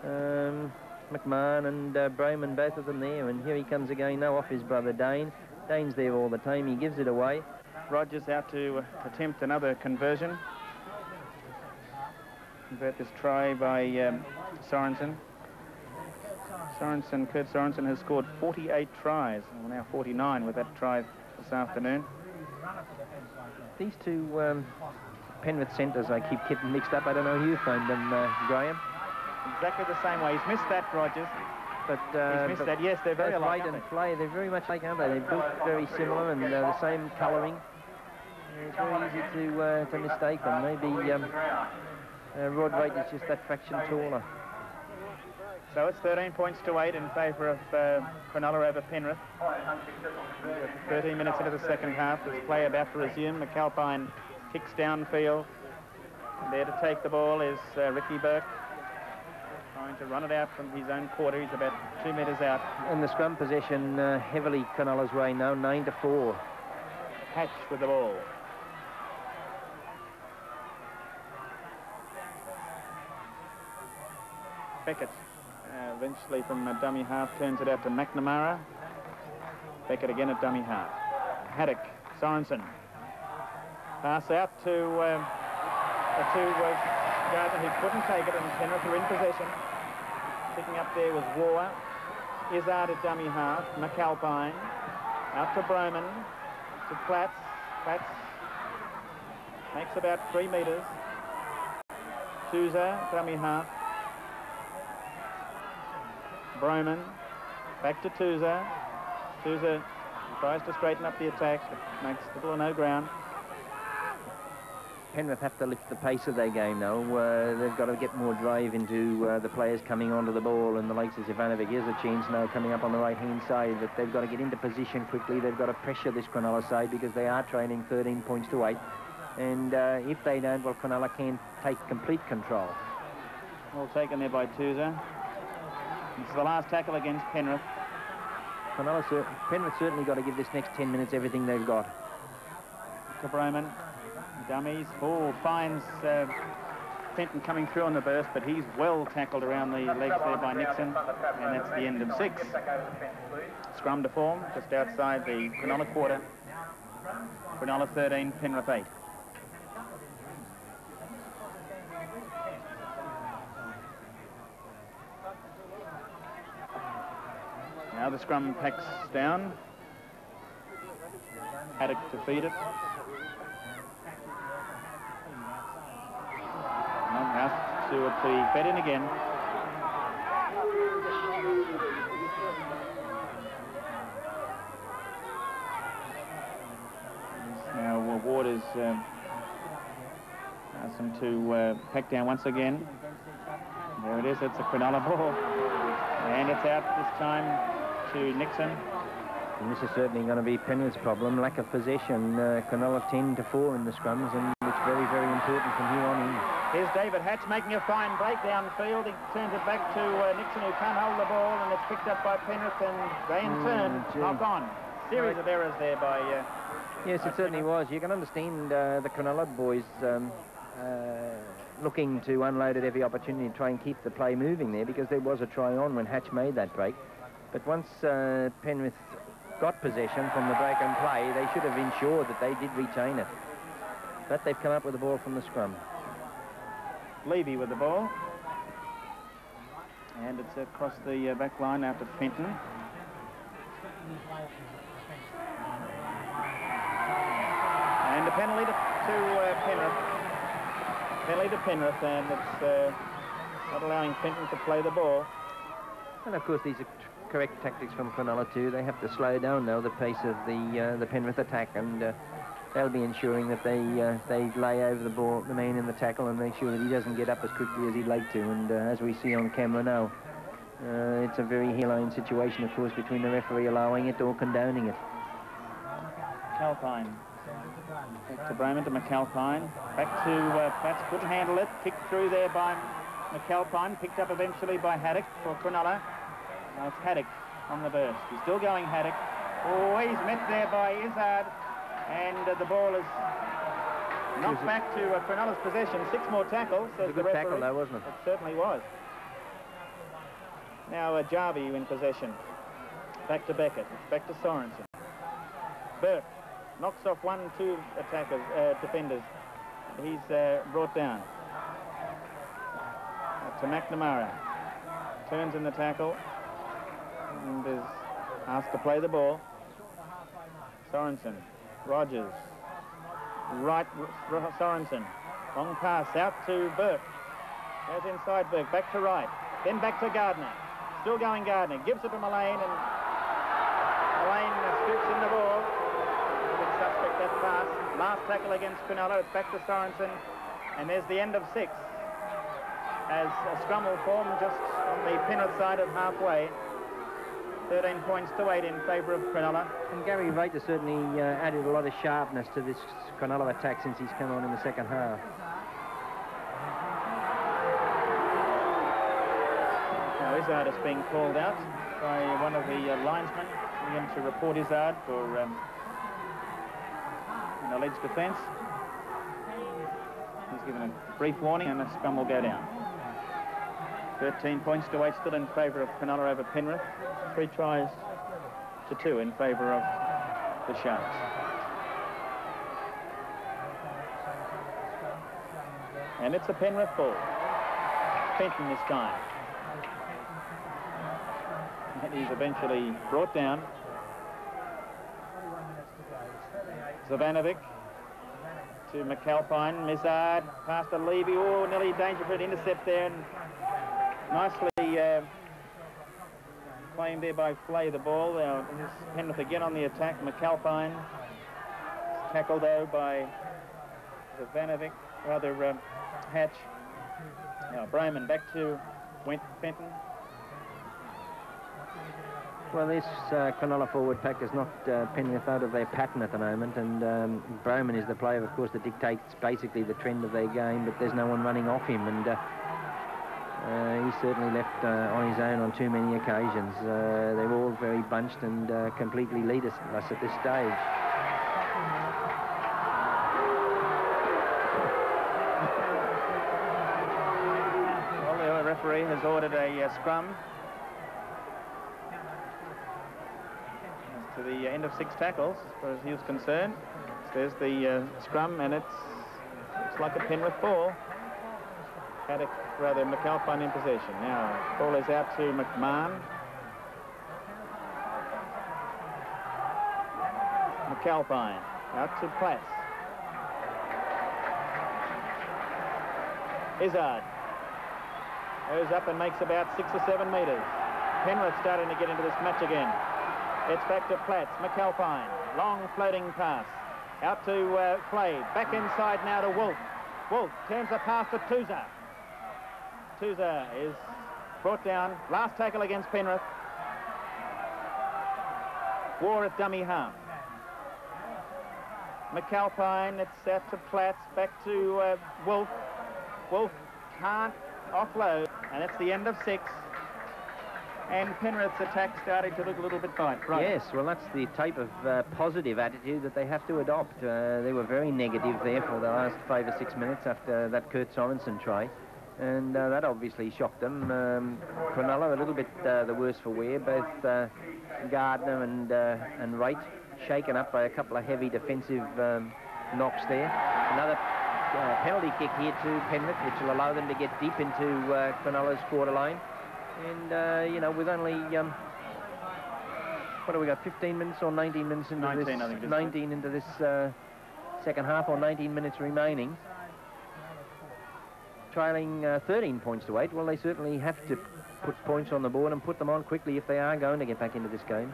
Um, McMahon and uh, both of them there, and here he comes again, now off his brother Dane. Dane's there all the time, he gives it away. Rogers out to attempt another conversion. Convert this try by um, Sorensen. Sorensen, Kurt Sorensen has scored 48 tries, well now 49 with that try this afternoon. These two um, Penrith centres I keep getting mixed up. I don't know who you found them, uh, Graham. Exactly the same way. He's missed that, Rogers. But, uh, He's missed that. Yes, they're very alike. and play. They're very much like, aren't they? They're built very similar and uh, the same colouring. It's very easy to, uh, to mistake them. Maybe um, uh, Rod Wright is just that fraction taller. So it's 13 points to 8 in favour of uh, Cronulla over Penrith. 13 minutes into the second half. There's play about to resume. McAlpine kicks downfield. There to take the ball is uh, Ricky Burke. Trying to run it out from his own quarter. He's about two metres out. And the scrum possession uh, heavily Cronulla's way now, 9 to 4. Hatch with the ball. Beckett uh, eventually from a dummy half turns it out to McNamara. Beckett again at dummy half. Haddock, Sorensen. Pass out to, um, uh, to uh, Gardner who couldn't take it and Penrith are in possession. Picking up there was War. Izzard at dummy half. McAlpine. Out to Brohman. To Platts. Platts makes about three metres. Tuza, dummy half. Brohman, back to Tuza. Tuza tries to straighten up the attack, but makes little or no ground. Penrith have to lift the pace of their game now. Uh, they've got to get more drive into uh, the players coming onto the ball and the likes of Ivanovic. Here's a change now coming up on the right-hand side that they've got to get into position quickly. They've got to pressure this Cronulla side because they are trailing 13 points to 8. And uh, if they don't, well, Cronulla can take complete control. Well taken there by Tuza. This is the last tackle against Penrith. Cronulla, Penrith certainly got to give this next 10 minutes everything they've got. To Brohman. Dummies. Oh, finds uh, Fenton coming through on the burst, but he's well tackled around the legs there by Nixon. And that's the end of six. Scrum to form just outside the Cronulla quarter. Cronulla 13, Penrith 8. Now the scrum packs down. Haddock to feed it. And has to fed in again. Now Ward is um, asking to uh, pack down once again. There it is, it's a Cronulla ball. And it's out this time to Nixon. And this is certainly going to be Penrith's problem. Lack of possession. Uh, Cronulla 10 to 4 in the scrums, and it's very, very important from here on in. Here's David Hatch making a fine break downfield. He turns it back to uh, Nixon, who can't hold the ball, and it's picked up by Penrith, and they in Mm, turn gee. knock on. Series of errors there by. Uh, Yes, it certainly was. You can understand uh, the Cronulla boys um, uh, looking to unload at every opportunity to try and keep the play moving there because there was a try on when Hatch made that break. But once uh, Penrith got possession from the break and play, they should have ensured that they did retain it. But they've come up with the ball from the scrum. Levy with the ball. And it's across the uh, back line out to Fenton. And a penalty to, to uh, Penrith. Penalty to Penrith, and it's uh, not allowing Fenton to play the ball. And of course, these correct tactics from Cronulla too. They have to slow down now the pace of the uh, the Penrith attack, and uh, they'll be ensuring that they uh, they lay over the ball, the man in the tackle, and make sure that he doesn't get up as quickly as he'd like to. And uh, as we see on camera now, uh, it's a very hairline situation, of course, between the referee allowing it or condoning it. McAlpine. Back to Brohman to McAlpine. Back to uh. Couldn't handle it. Kicked through there by McAlpine. Picked up eventually by Haddock for Cronulla. Now it's Haddock on the burst. He's still going Haddock. Oh, he's met there by Izzard. And uh, the ball is knocked back to uh, Cronulla's possession. Six more tackles, says It's a good tackle, though, wasn't it? It certainly was. Now uh, Jarvie in possession. Back to Beckett. Back to Sorensen. Burke knocks off one, two attackers, uh, defenders. He's uh, brought down. To McNamara. Turns in the tackle and is asked to play the ball. Sorensen. Rogers. Right, Sorensen. Long pass out to Burke. Goes inside Burke. Back to right. Then back to Gardner. Still going Gardner. Gives it to Mullane and Mullane scoops in the ball. A suspect that pass. Last tackle against Cronulla. It's back to Sorensen. And there's the end of six. As a scrum will form just on the Penrith side of halfway. 13 points to 8 in favour of Cronulla. And Gary has certainly uh, added a lot of sharpness to this Cronulla attack since he's come on in the second half. Now Izzard is being called out by one of the uh, linesmen coming in to report Izzard for um, an alleged defence. He's given a brief warning and the scrum will go down. 13 points to 8 still in favour of Cronulla over Penrith. Three tries to two in favour of the Sharks. And it's a Penrith ball. Fenton this time. And he's eventually brought down. Zivanovic to McAlpine. Mizard past the Levy. Oh, nearly danger for an intercept there. And nicely uh, claimed there by Flay the ball. Now, Penrith again on the attack. McAlpine tackled though by Zivanovic, rather uh, Hatch. Now Brohman back to Went Fenton. Well, this uh, Cronulla forward pack is not uh, Penrith out of their pattern at the moment, and um, Brohman is the player, of course, that dictates basically the trend of their game, but there's no one running off him, and uh, uh, he's certainly left uh, on his own on too many occasions. Uh, they're all very bunched and uh, completely leaderless at this stage. Well, the referee has ordered a uh, scrum. To the end of six tackles, as far as he was concerned. There's the uh, scrum, and it's looks like a Penrith ball. Haddock, rather, McAlpine in possession. Now, ball is out to McMahon. McAlpine, out to Platts. Izzard goes up and makes about six or seven metres. Penrith starting to get into this match again. It's back to Platts, McAlpine, long floating pass. Out to uh, Clay, back inside now to Wolf. Wolf turns the pass to Tuza. Tuza is brought down. Last tackle against Penrith. War at dummy half. McAlpine, it's out to Platts, back to uh, Wolf. Wolf can't offload, and it's the end of six. And Penrith's attack starting to look a little bit bright. Right. Yes, well, that's the type of uh, positive attitude that they have to adopt. Uh, they were very negative there for the last five or six minutes after that Kurt Sorensen try. And uh, that obviously shocked them. Um, Cronulla a little bit uh, the worse for wear. Both uh, Gardner and uh, and Wright shaken up by a couple of heavy defensive um, knocks there. Another uh, penalty kick here to Penrith, which will allow them to get deep into uh, Cronulla's quarter line. And, uh, you know, with only, um, what do we got, 15 minutes or 19 minutes into 19, this? I think 19 into this uh, second half or 19 minutes remaining. Trailing uh, 13 points to 8, well, they certainly have to put points on the board and put them on quickly if they are going to get back into this game.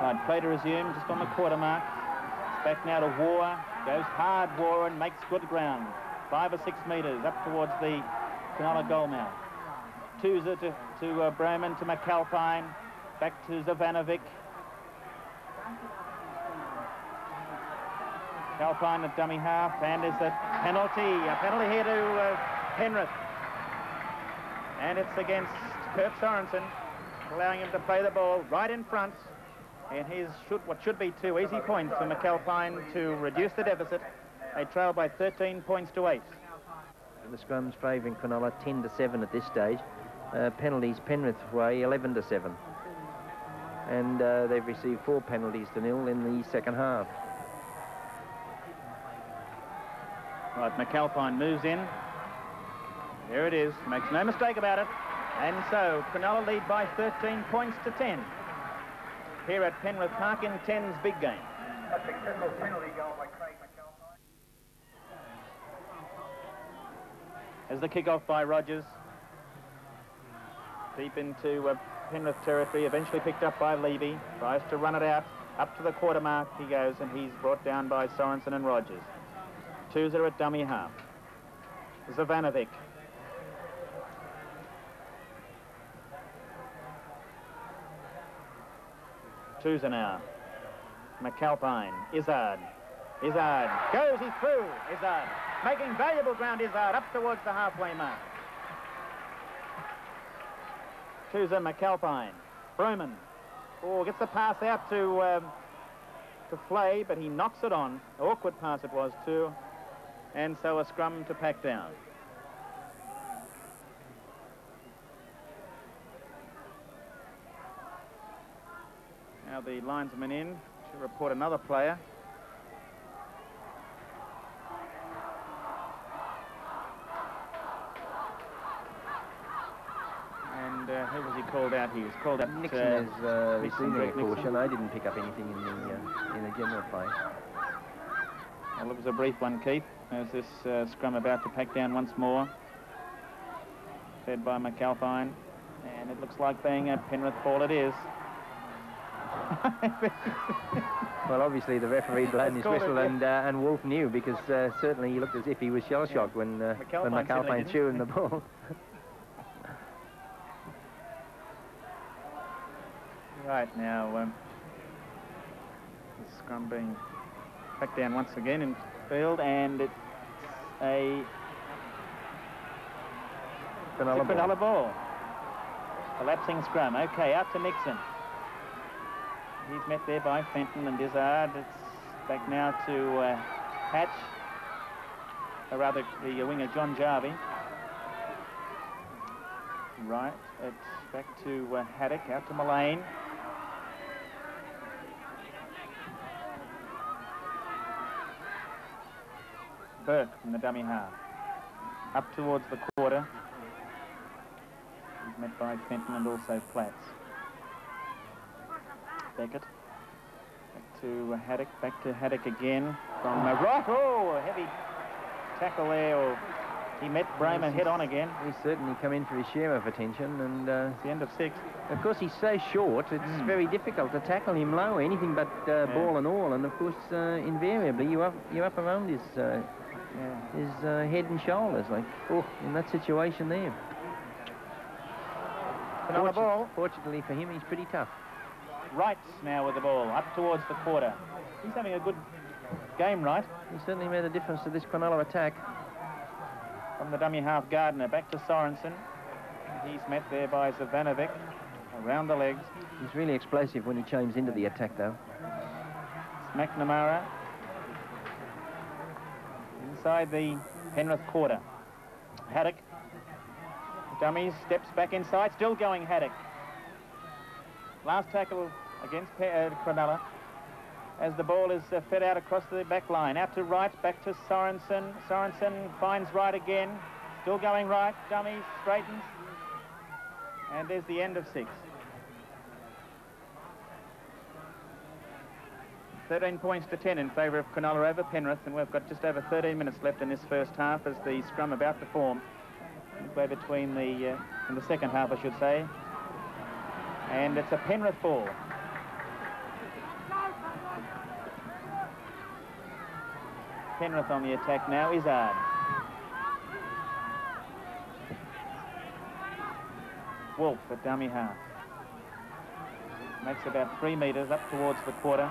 Right, play to resume, just on the quarter mark. Back now to War. Goes hard, War, and makes good ground. Five or six metres up towards the Cronulla goal mouth. Tuza to, to uh, Brohman, to McAlpine. Back to Zivanovic. Alpine at dummy half, and is a penalty. A penalty here to uh, Penrith. And it's against Kurt Sorensen, allowing him to play the ball right in front. And he's should, what should be two easy points for McAlpine to reduce the deficit. They trail by 13 points to 8. The scrums favouring Cronulla 10 to 7 at this stage. Uh, penalties Penrith way 11 to 7. And uh, they've received four penalties to nil in the second half. Right, McAlpine moves in. There it is. Makes no mistake about it. And so Cronulla lead by 13 points to 10. Here at Penrith Park in 10's big game. A successful penalty goal by Craig McAlpine. As the kick-off by Rogers. Deep into uh, Penrith territory, eventually picked up by Levy. Tries to run it out. Up to the quarter mark he goes, and he's brought down by Sorensen and Rogers. Tuza at dummy half. Zivanovic. Tuza now. McAlpine. Izzard. Izzard. Goes, he's through. Izzard. Making valuable ground, Izzard, up towards the halfway mark. Tuza McAlpine. Brohman. Oh, gets the pass out to um, to Flay, but he knocks it on. Awkward pass it was too. And so a scrum to pack down. Now the linesman in to report another player. And uh, who was he called out? He was called out. Nixon uh, is uh, Nixon, receiving a caution. I didn't pick up anything in the uh, in the general play. Well, it was a brief one, Keith, as this uh, scrum about to pack down once more. Fed by McAlpine. And it looks like being a Penrith ball it is. Well, obviously the referee blown his it, whistle, yeah. and uh, and Wolf knew because uh, certainly he looked as if he was shell shocked when uh, when McAlpine certainly McAlpine threw him the ball. right, now, um, the scrum being packed down once again in field, and it's a Cronulla It's a ball. Cronulla ball. Collapsing scrum. Okay, out to Nixon. He's met there by Fenton and Izzard. It's back now to uh, Hatch. Or rather, the uh, winger John Jarvie. Right, it's back to uh, Haddock, out to Mullane. Burke from the dummy half. Up towards the quarter. He's met by Fenton and also Platts. Beckett. Back to Haddock. Back to Haddock again. From uh, right. Oh, a heavy tackle there. Or he met Brohman head on again. He's certainly come in for his share of attention, and uh, It's the end of six. of course he's so short. It's Mm. very difficult to tackle him low, anything but uh, ball and all. And of course, uh, invariably you up you up around his uh, Yeah. his uh, head and shoulders, like oh, in that situation there. Another ball. Fortunately for him, he's pretty tough. Wrights now with the ball. Up towards the quarter. He's having a good game, right? He certainly made a difference to this Cronulla attack. From the dummy half Gardner. Back to Sorensen. He's met there by Zivanovic. Around the legs. He's really explosive when he chimes into the attack, though. It's McNamara inside the Penrith quarter. Haddock. Dummies, steps back inside, still going Haddock. Last tackle against Pe- uh, Cronulla as the ball is uh, fed out across the back line. Out to Wright, back to Sorensen. Sorensen finds Wright again. Still going Wright, dummies, straightens. And there's the end of six. 13 points to 10 in favour of Cronulla over Penrith, and we've got just over 13 minutes left in this first half as the scrum about to form. Midway between the, uh, in the second half, I should say. And it's a Penrith ball. Penrith on the attack now, Izzard. Wolf at dummy half. Makes about three metres up towards the quarter.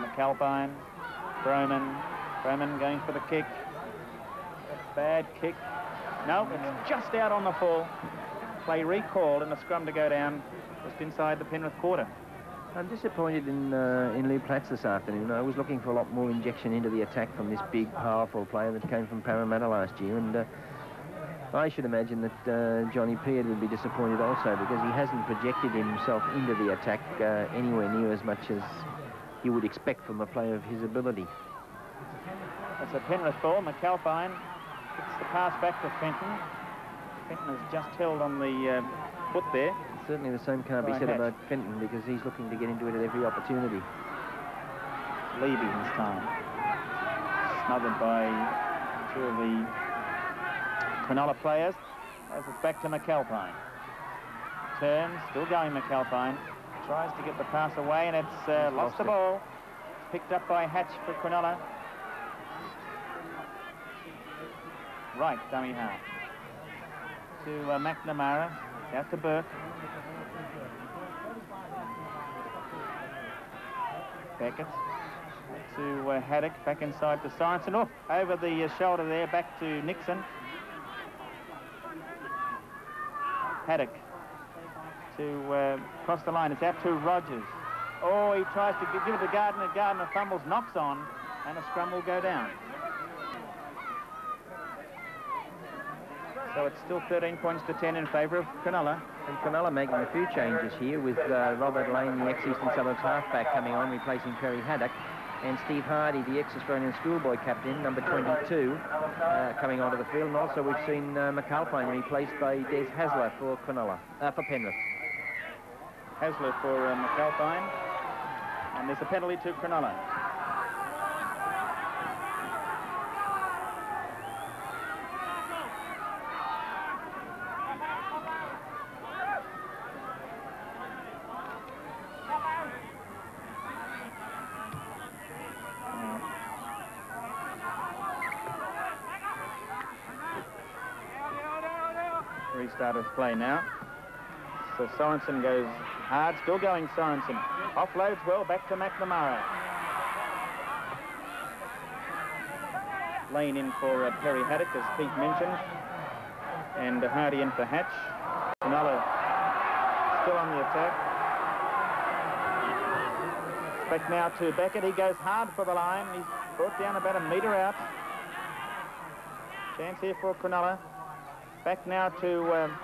McAlpine, Brohman, Brohman going for the kick. Bad kick. No, it's just out on the full. Play recalled and a scrum to go down just inside the Penrith quarter. I'm disappointed in uh, in Lou Platts this afternoon. I was looking for a lot more injection into the attack from this big, powerful player that came from Parramatta last year, and uh, I should imagine that uh, Johnny Peard would be disappointed also because he hasn't projected himself into the attack uh, anywhere near as much as you would expect from a player of his ability. It's a Penrith ball. McAlpine gets the pass back to Fenton. Fenton has just held on the uh, foot there. Certainly the same can't be said Hatch. about Fenton because he's looking to get into it at every opportunity. Levy this time. Smothered by two of the Cronulla players as it's back to McAlpine. Turn, still going McAlpine. Tries to get the pass away, and it's uh, lost lost the it. ball. Picked up by Hatch for Cronulla. Right, dummy half. To uh, McNamara, out to Burke. Beckett to uh, Haddock, back inside to Sorensen. Oh, over the uh, shoulder there, back to Nixon. Haddock to uh, cross the line. It's out to Rogers. Oh, he tries to give it to Gardner. Gardner fumbles, knocks on, and a scrum will go down. So it's still 13 points to 10 in favour of Cronulla. And Cronulla making a few changes here with uh, Robert Lane, the ex-Eastern Suburbs halfback, coming on, replacing Perry Haddock. And Steve Hardy, the ex-Australian schoolboy captain, number 22, uh, coming onto the field. And also we've seen uh, McAlpine replaced by Des Hasler for Cronulla, uh, for Penrith. Hasler for uh, McAlpine. And there's a penalty to Cronulla. Restart of play now. So Sorensen goes hard, still going Sorensen. Offloads well, back to McNamara. Lane in for uh, Perry Haddock, as Pete mentioned. And uh, Hardy in for Hatch. Cronulla still on the attack. Back now to Beckett. He goes hard for the line. He's brought down about a metre out. Chance here for Cronulla. Back now to... Um,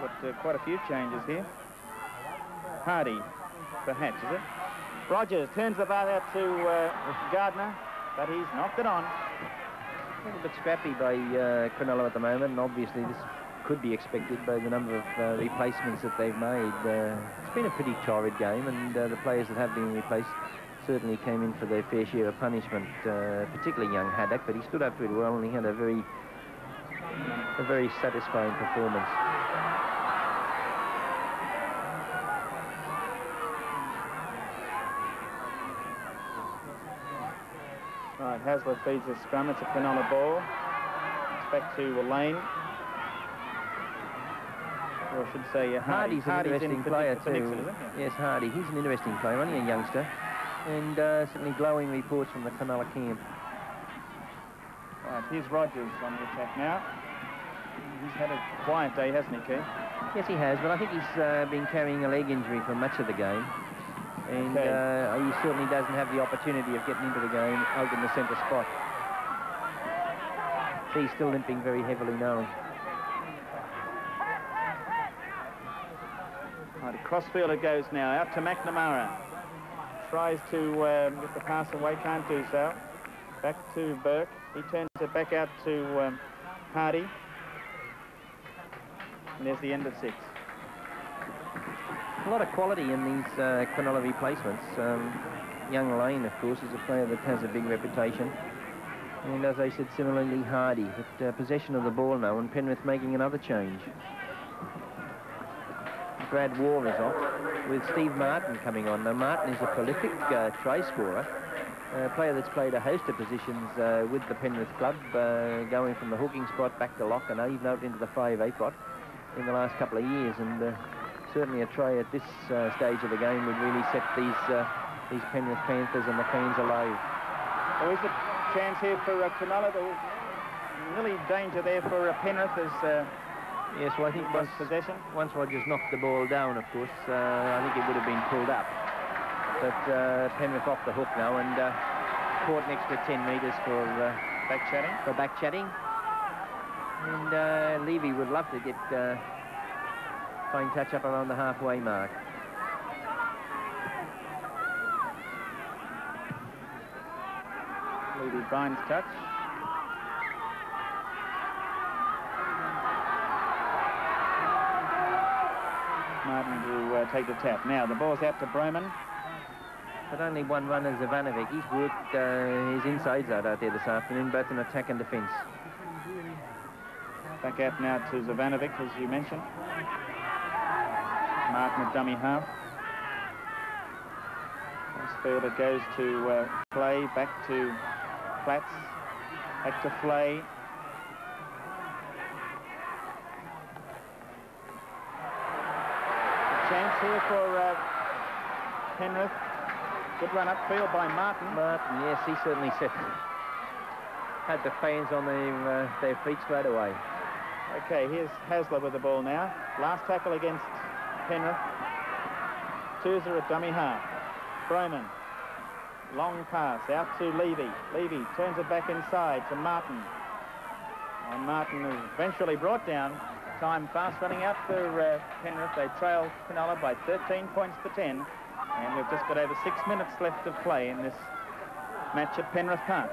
got uh, quite a few changes here. Hardy Hatch, is it? Rogers turns the ball out to uh, Gardner, but he's knocked it on. A little bit scrappy by uh, at the moment, and obviously this could be expected by the number of uh, replacements that they've made. Uh, it's been a pretty torrid game, and uh, the players that have been replaced certainly came in for their fair share of punishment, uh, particularly young Haddock, but he stood up it well, and he had a very, a very satisfying performance. Hasler feeds the scrum. It's a Cronulla ball. It's back to Lane. Or I should say uh, Hardy. Hardy's an interesting in player too. Nixon? Yes, Hardy. He's an interesting player, only a youngster, and uh, certainly glowing reports from the Cronulla camp. Right, here's Rogers on the attack now. He's had a quiet day, hasn't he, Keith? Yes, he has, but I think he's uh, been carrying a leg injury for much of the game. And Okay. uh, he certainly doesn't have the opportunity of getting into the game out in the centre spot. He's still limping very heavily now. Right, across field it goes now, out to McNamara. Tries to um, get the pass away, can't do so. Back to Burke. He turns it back out to um, Hardy. And there's the end of six. A lot of quality in these uh, replacements. Um, young Lane, of course, is a player that has a big reputation. And as I said, similarly Hardy. But uh, possession of the ball now, and Penrith making another change. Brad War is off, with Steve Martin coming on. Now, Martin is a prolific uh, try scorer, a player that's played a host of positions uh, with the Penrith club, uh, going from the hooking spot back to lock and even out into the 5-8 spot in the last couple of years. And uh, certainly a try at this uh, stage of the game would really set these uh, these Penrith Panthers and the fans alive. There is a chance here for uh, Cronulla. There was really danger there for uh, Penrith as uh, Yes, well, I think once once, possession. once Rogers knocked the ball down, of course, uh, I think it would have been pulled up. But uh, Penrith off the hook now and uh, caught an extra 10 metres for, uh, Back chatting. for back chatting. And uh, Levy would love to get uh, fine touch up around the halfway mark. Levy Bynes touch. Martin to uh, take the tap. Now the ball's out to Brohman. But only one runner, Zivanovic. He's worked uh, his insides out out there this afternoon, both in attack and defence. Back out now to Zivanovic, as you mentioned. Martin at dummy half. Fielder goes to uh, Flay, back to Platts, back to Flay. Chance here for uh, Penrith. Good run upfield by Martin. Martin, yes, he certainly set, had the fans on their, uh, their feet straight away. Okay, here's Hasler with the ball now. Last tackle against Penrith. Tuza at dummy half. Brohman. Long pass out to Levy. Levy turns it back inside to Martin. And Martin is eventually brought down. Time fast running out for uh, Penrith. They trail Cronulla by 13 points to 10. And we've just got over six minutes left of play in this match at Penrith Park.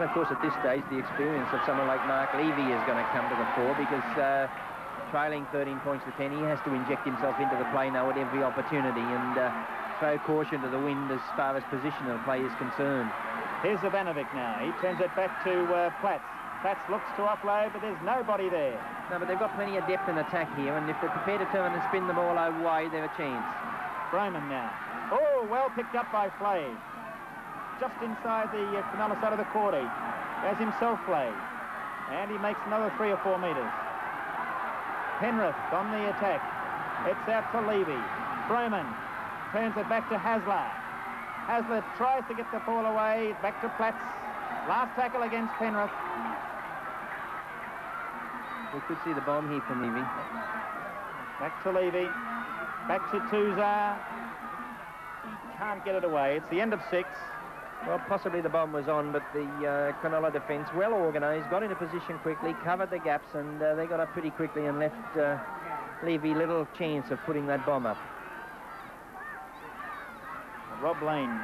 And of course, at this stage, the experience of someone like Mark Levy is going to come to the fore because uh, trailing 13 points to 10, he has to inject himself into the play now at every opportunity and uh, throw caution to the wind as far as position of the play is concerned. Here's Zivanovic now. He turns it back to uh, Platts. Platts looks to offload, but there's nobody there. No, but they've got plenty of depth in attack here, and if they're prepared to turn and spin the ball away, they have a chance. Brohman now. Oh, well picked up by Flay. Just inside the uh, Cronulla side of the court. He has himself Flay. And he makes another three or four metres. Penrith on the attack. It's out to Levy. Brohman turns it back to Hasler. Hasler tries to get the ball away. Back to Platts. Last tackle against Penrith. We could see the bomb here from Levy. Back to Levy. Back to Tuza. He can't get it away. It's the end of six. Well, possibly the bomb was on, but the uh, Cronulla defence, well organised, got into position quickly, covered the gaps, and uh, they got up pretty quickly and left uh, Levy little chance of putting that bomb up. Rob Lane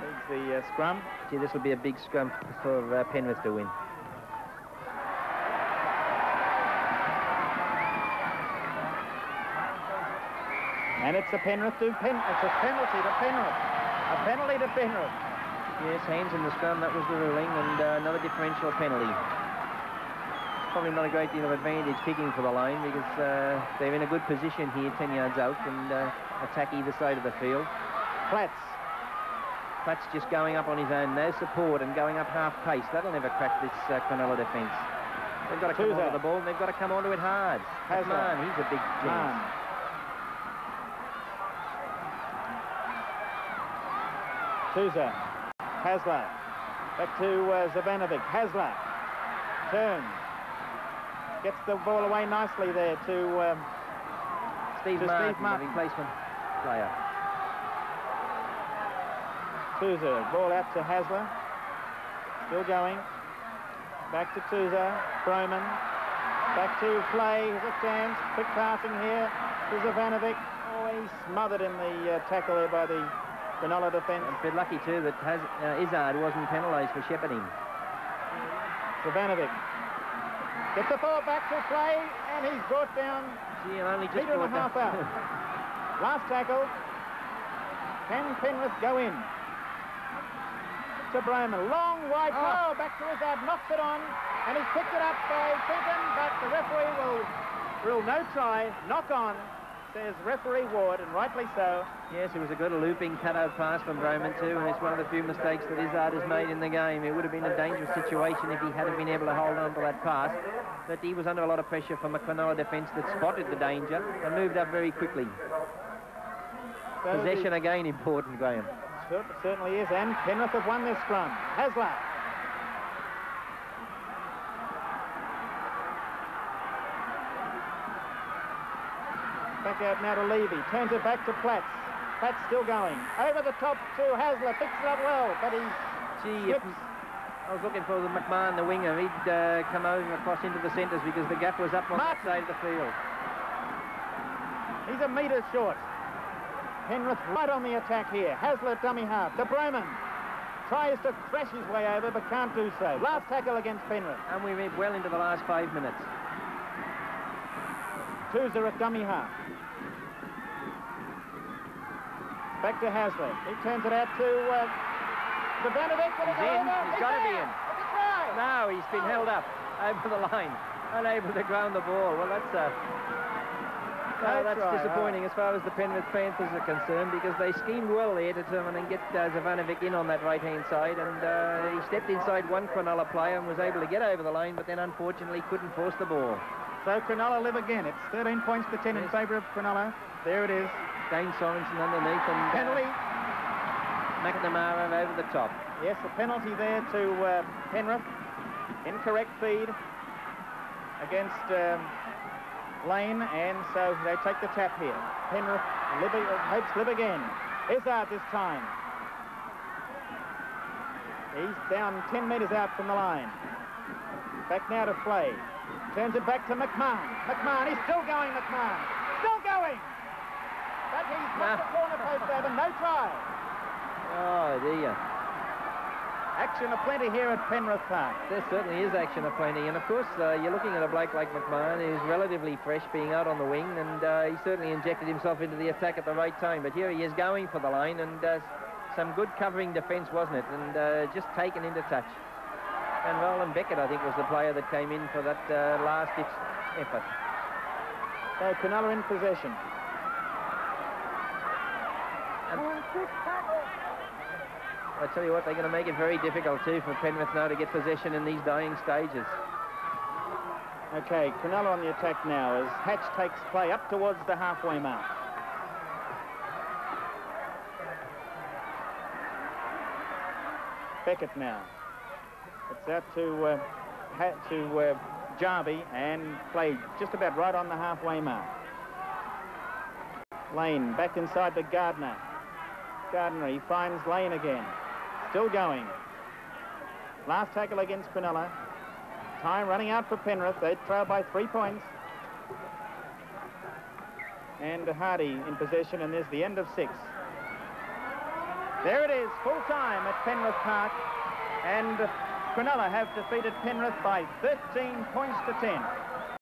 leads the uh, scrum. Gee, this will be a big scrum for uh, Penrith to win. And it's a Penrith to Pen. It's a penalty to Penrith. A penalty to Penrith. Yes, hands in the scrum, that was the ruling, and uh, another differential penalty. Probably not a great deal of advantage kicking for the line because uh, they're in a good position here, 10 yards out, and uh, attack either side of the field. Platts. Platts just going up on his own, no support, and going up half pace. That'll never crack this uh, Cronulla defence. They've got to come onto the ball, and they've got to come onto it hard. Hasler. Man, he's a big Man. Tuza. Hasler. Back to uh, Zivanovic. Hasler. Turns. Gets the ball away nicely there to um, Steve to Martin, Steve Martin. replacement player. Tuza. Ball out to Hasler. Still going. Back to Tuza. Brohman. Back to Flay. Here's a chance. Quick passing here to Zivanovic. Oh, he's smothered in the uh, tackle there by the Cronulla defence. A bit lucky too that Has, uh, Izzard wasn't penalised for shepherding. Zivanovic gets the ball back to play, and he's brought down Gee, and only just metre and a half out. Last tackle. Can Penrith go in? To Brohman. Long wide Oh. throw back to Izzard. Knocks it on, and he's picked it up by Fenton, but the referee will rule no try. Knock on, says referee Ward, and rightly so. Yes, it was a good looping cutout pass from Brohman too, and it's one of the few mistakes that Izzard has made in the game. It would have been a dangerous situation if he hadn't been able to hold on to that pass. But he was under a lot of pressure from a Cronulla defence that spotted the danger and moved up very quickly. So Possession again important, Graham. Cer- Certainly is, and Penrith have won this scrum. Hasler. Back out now to Levy. Turns it back to Platts. Platts still going. Over the top to Hasler. Picks it up well, but he Gee, slips. I was looking for the McMahon, the winger. He'd uh, come over across into the centres because the gap was up on that Martin. side of the field. He's a metre short. Penrith right on the attack here. Hasler dummy half. To Brohman. Tries to crash his way over, but can't do so. Last tackle against Penrith. And we went well into the last five minutes. Tuza at dummy half. Back to Hasler. He turns it out to uh, will He's in. over. He's gotta be in. It's a try. No, he's been held up over the line, unable to ground the ball. Well, that's uh, well, No that's try, disappointing as far as the Penrith Panthers are concerned because they schemed well there to try and get uh, Zivanovic in on that right-hand side, and uh, he stepped inside one Cronulla player and was able to get over the line, but then unfortunately couldn't force the ball. So Cronulla live again. It's 13 points to 10 in favour of Cronulla. There it is. Dane Sorensen underneath and uh, Penalty. McNamara over the top. Yes, a penalty there to uh, Penrith. Incorrect feed against um, Lane, and so they take the tap here. Penrith live, uh, hopes live again. Izzard this time. He's down 10 metres out from the line. Back now to play. Turns it back to McMahon. McMahon, he's still going, McMahon. Still going! But he's No. the corner post over, no try. Oh, dear. Action aplenty here at Penrith Park. There certainly is action aplenty, and of course uh, you're looking at a bloke like McMahon who's relatively fresh, being out on the wing, and uh, he certainly injected himself into the attack at the right time. But here he is going for the line, and uh, some good covering defence, wasn't it? And uh, just taken into touch. And Roland Beckett, I think, was the player that came in for that uh, last-ditch effort. So in possession. I tell you what, they're going to make it very difficult too for Penrith now to get possession in these dying stages. Okay, Cronulla on the attack now as Hatch takes play up towards the halfway mark. Beckett now. It's out to uh, ha- to uh, Jarvie and play just about right on the halfway mark. Lane back inside to Gardner. Gardner, he finds Lane again. Still going. Last tackle against Cronulla. Time running out for Penrith. They trail by three points. And Hardy in possession, and there's the end of six. There it is, full time at Penrith Park. And Cronulla have defeated Penrith by 13 points to 10.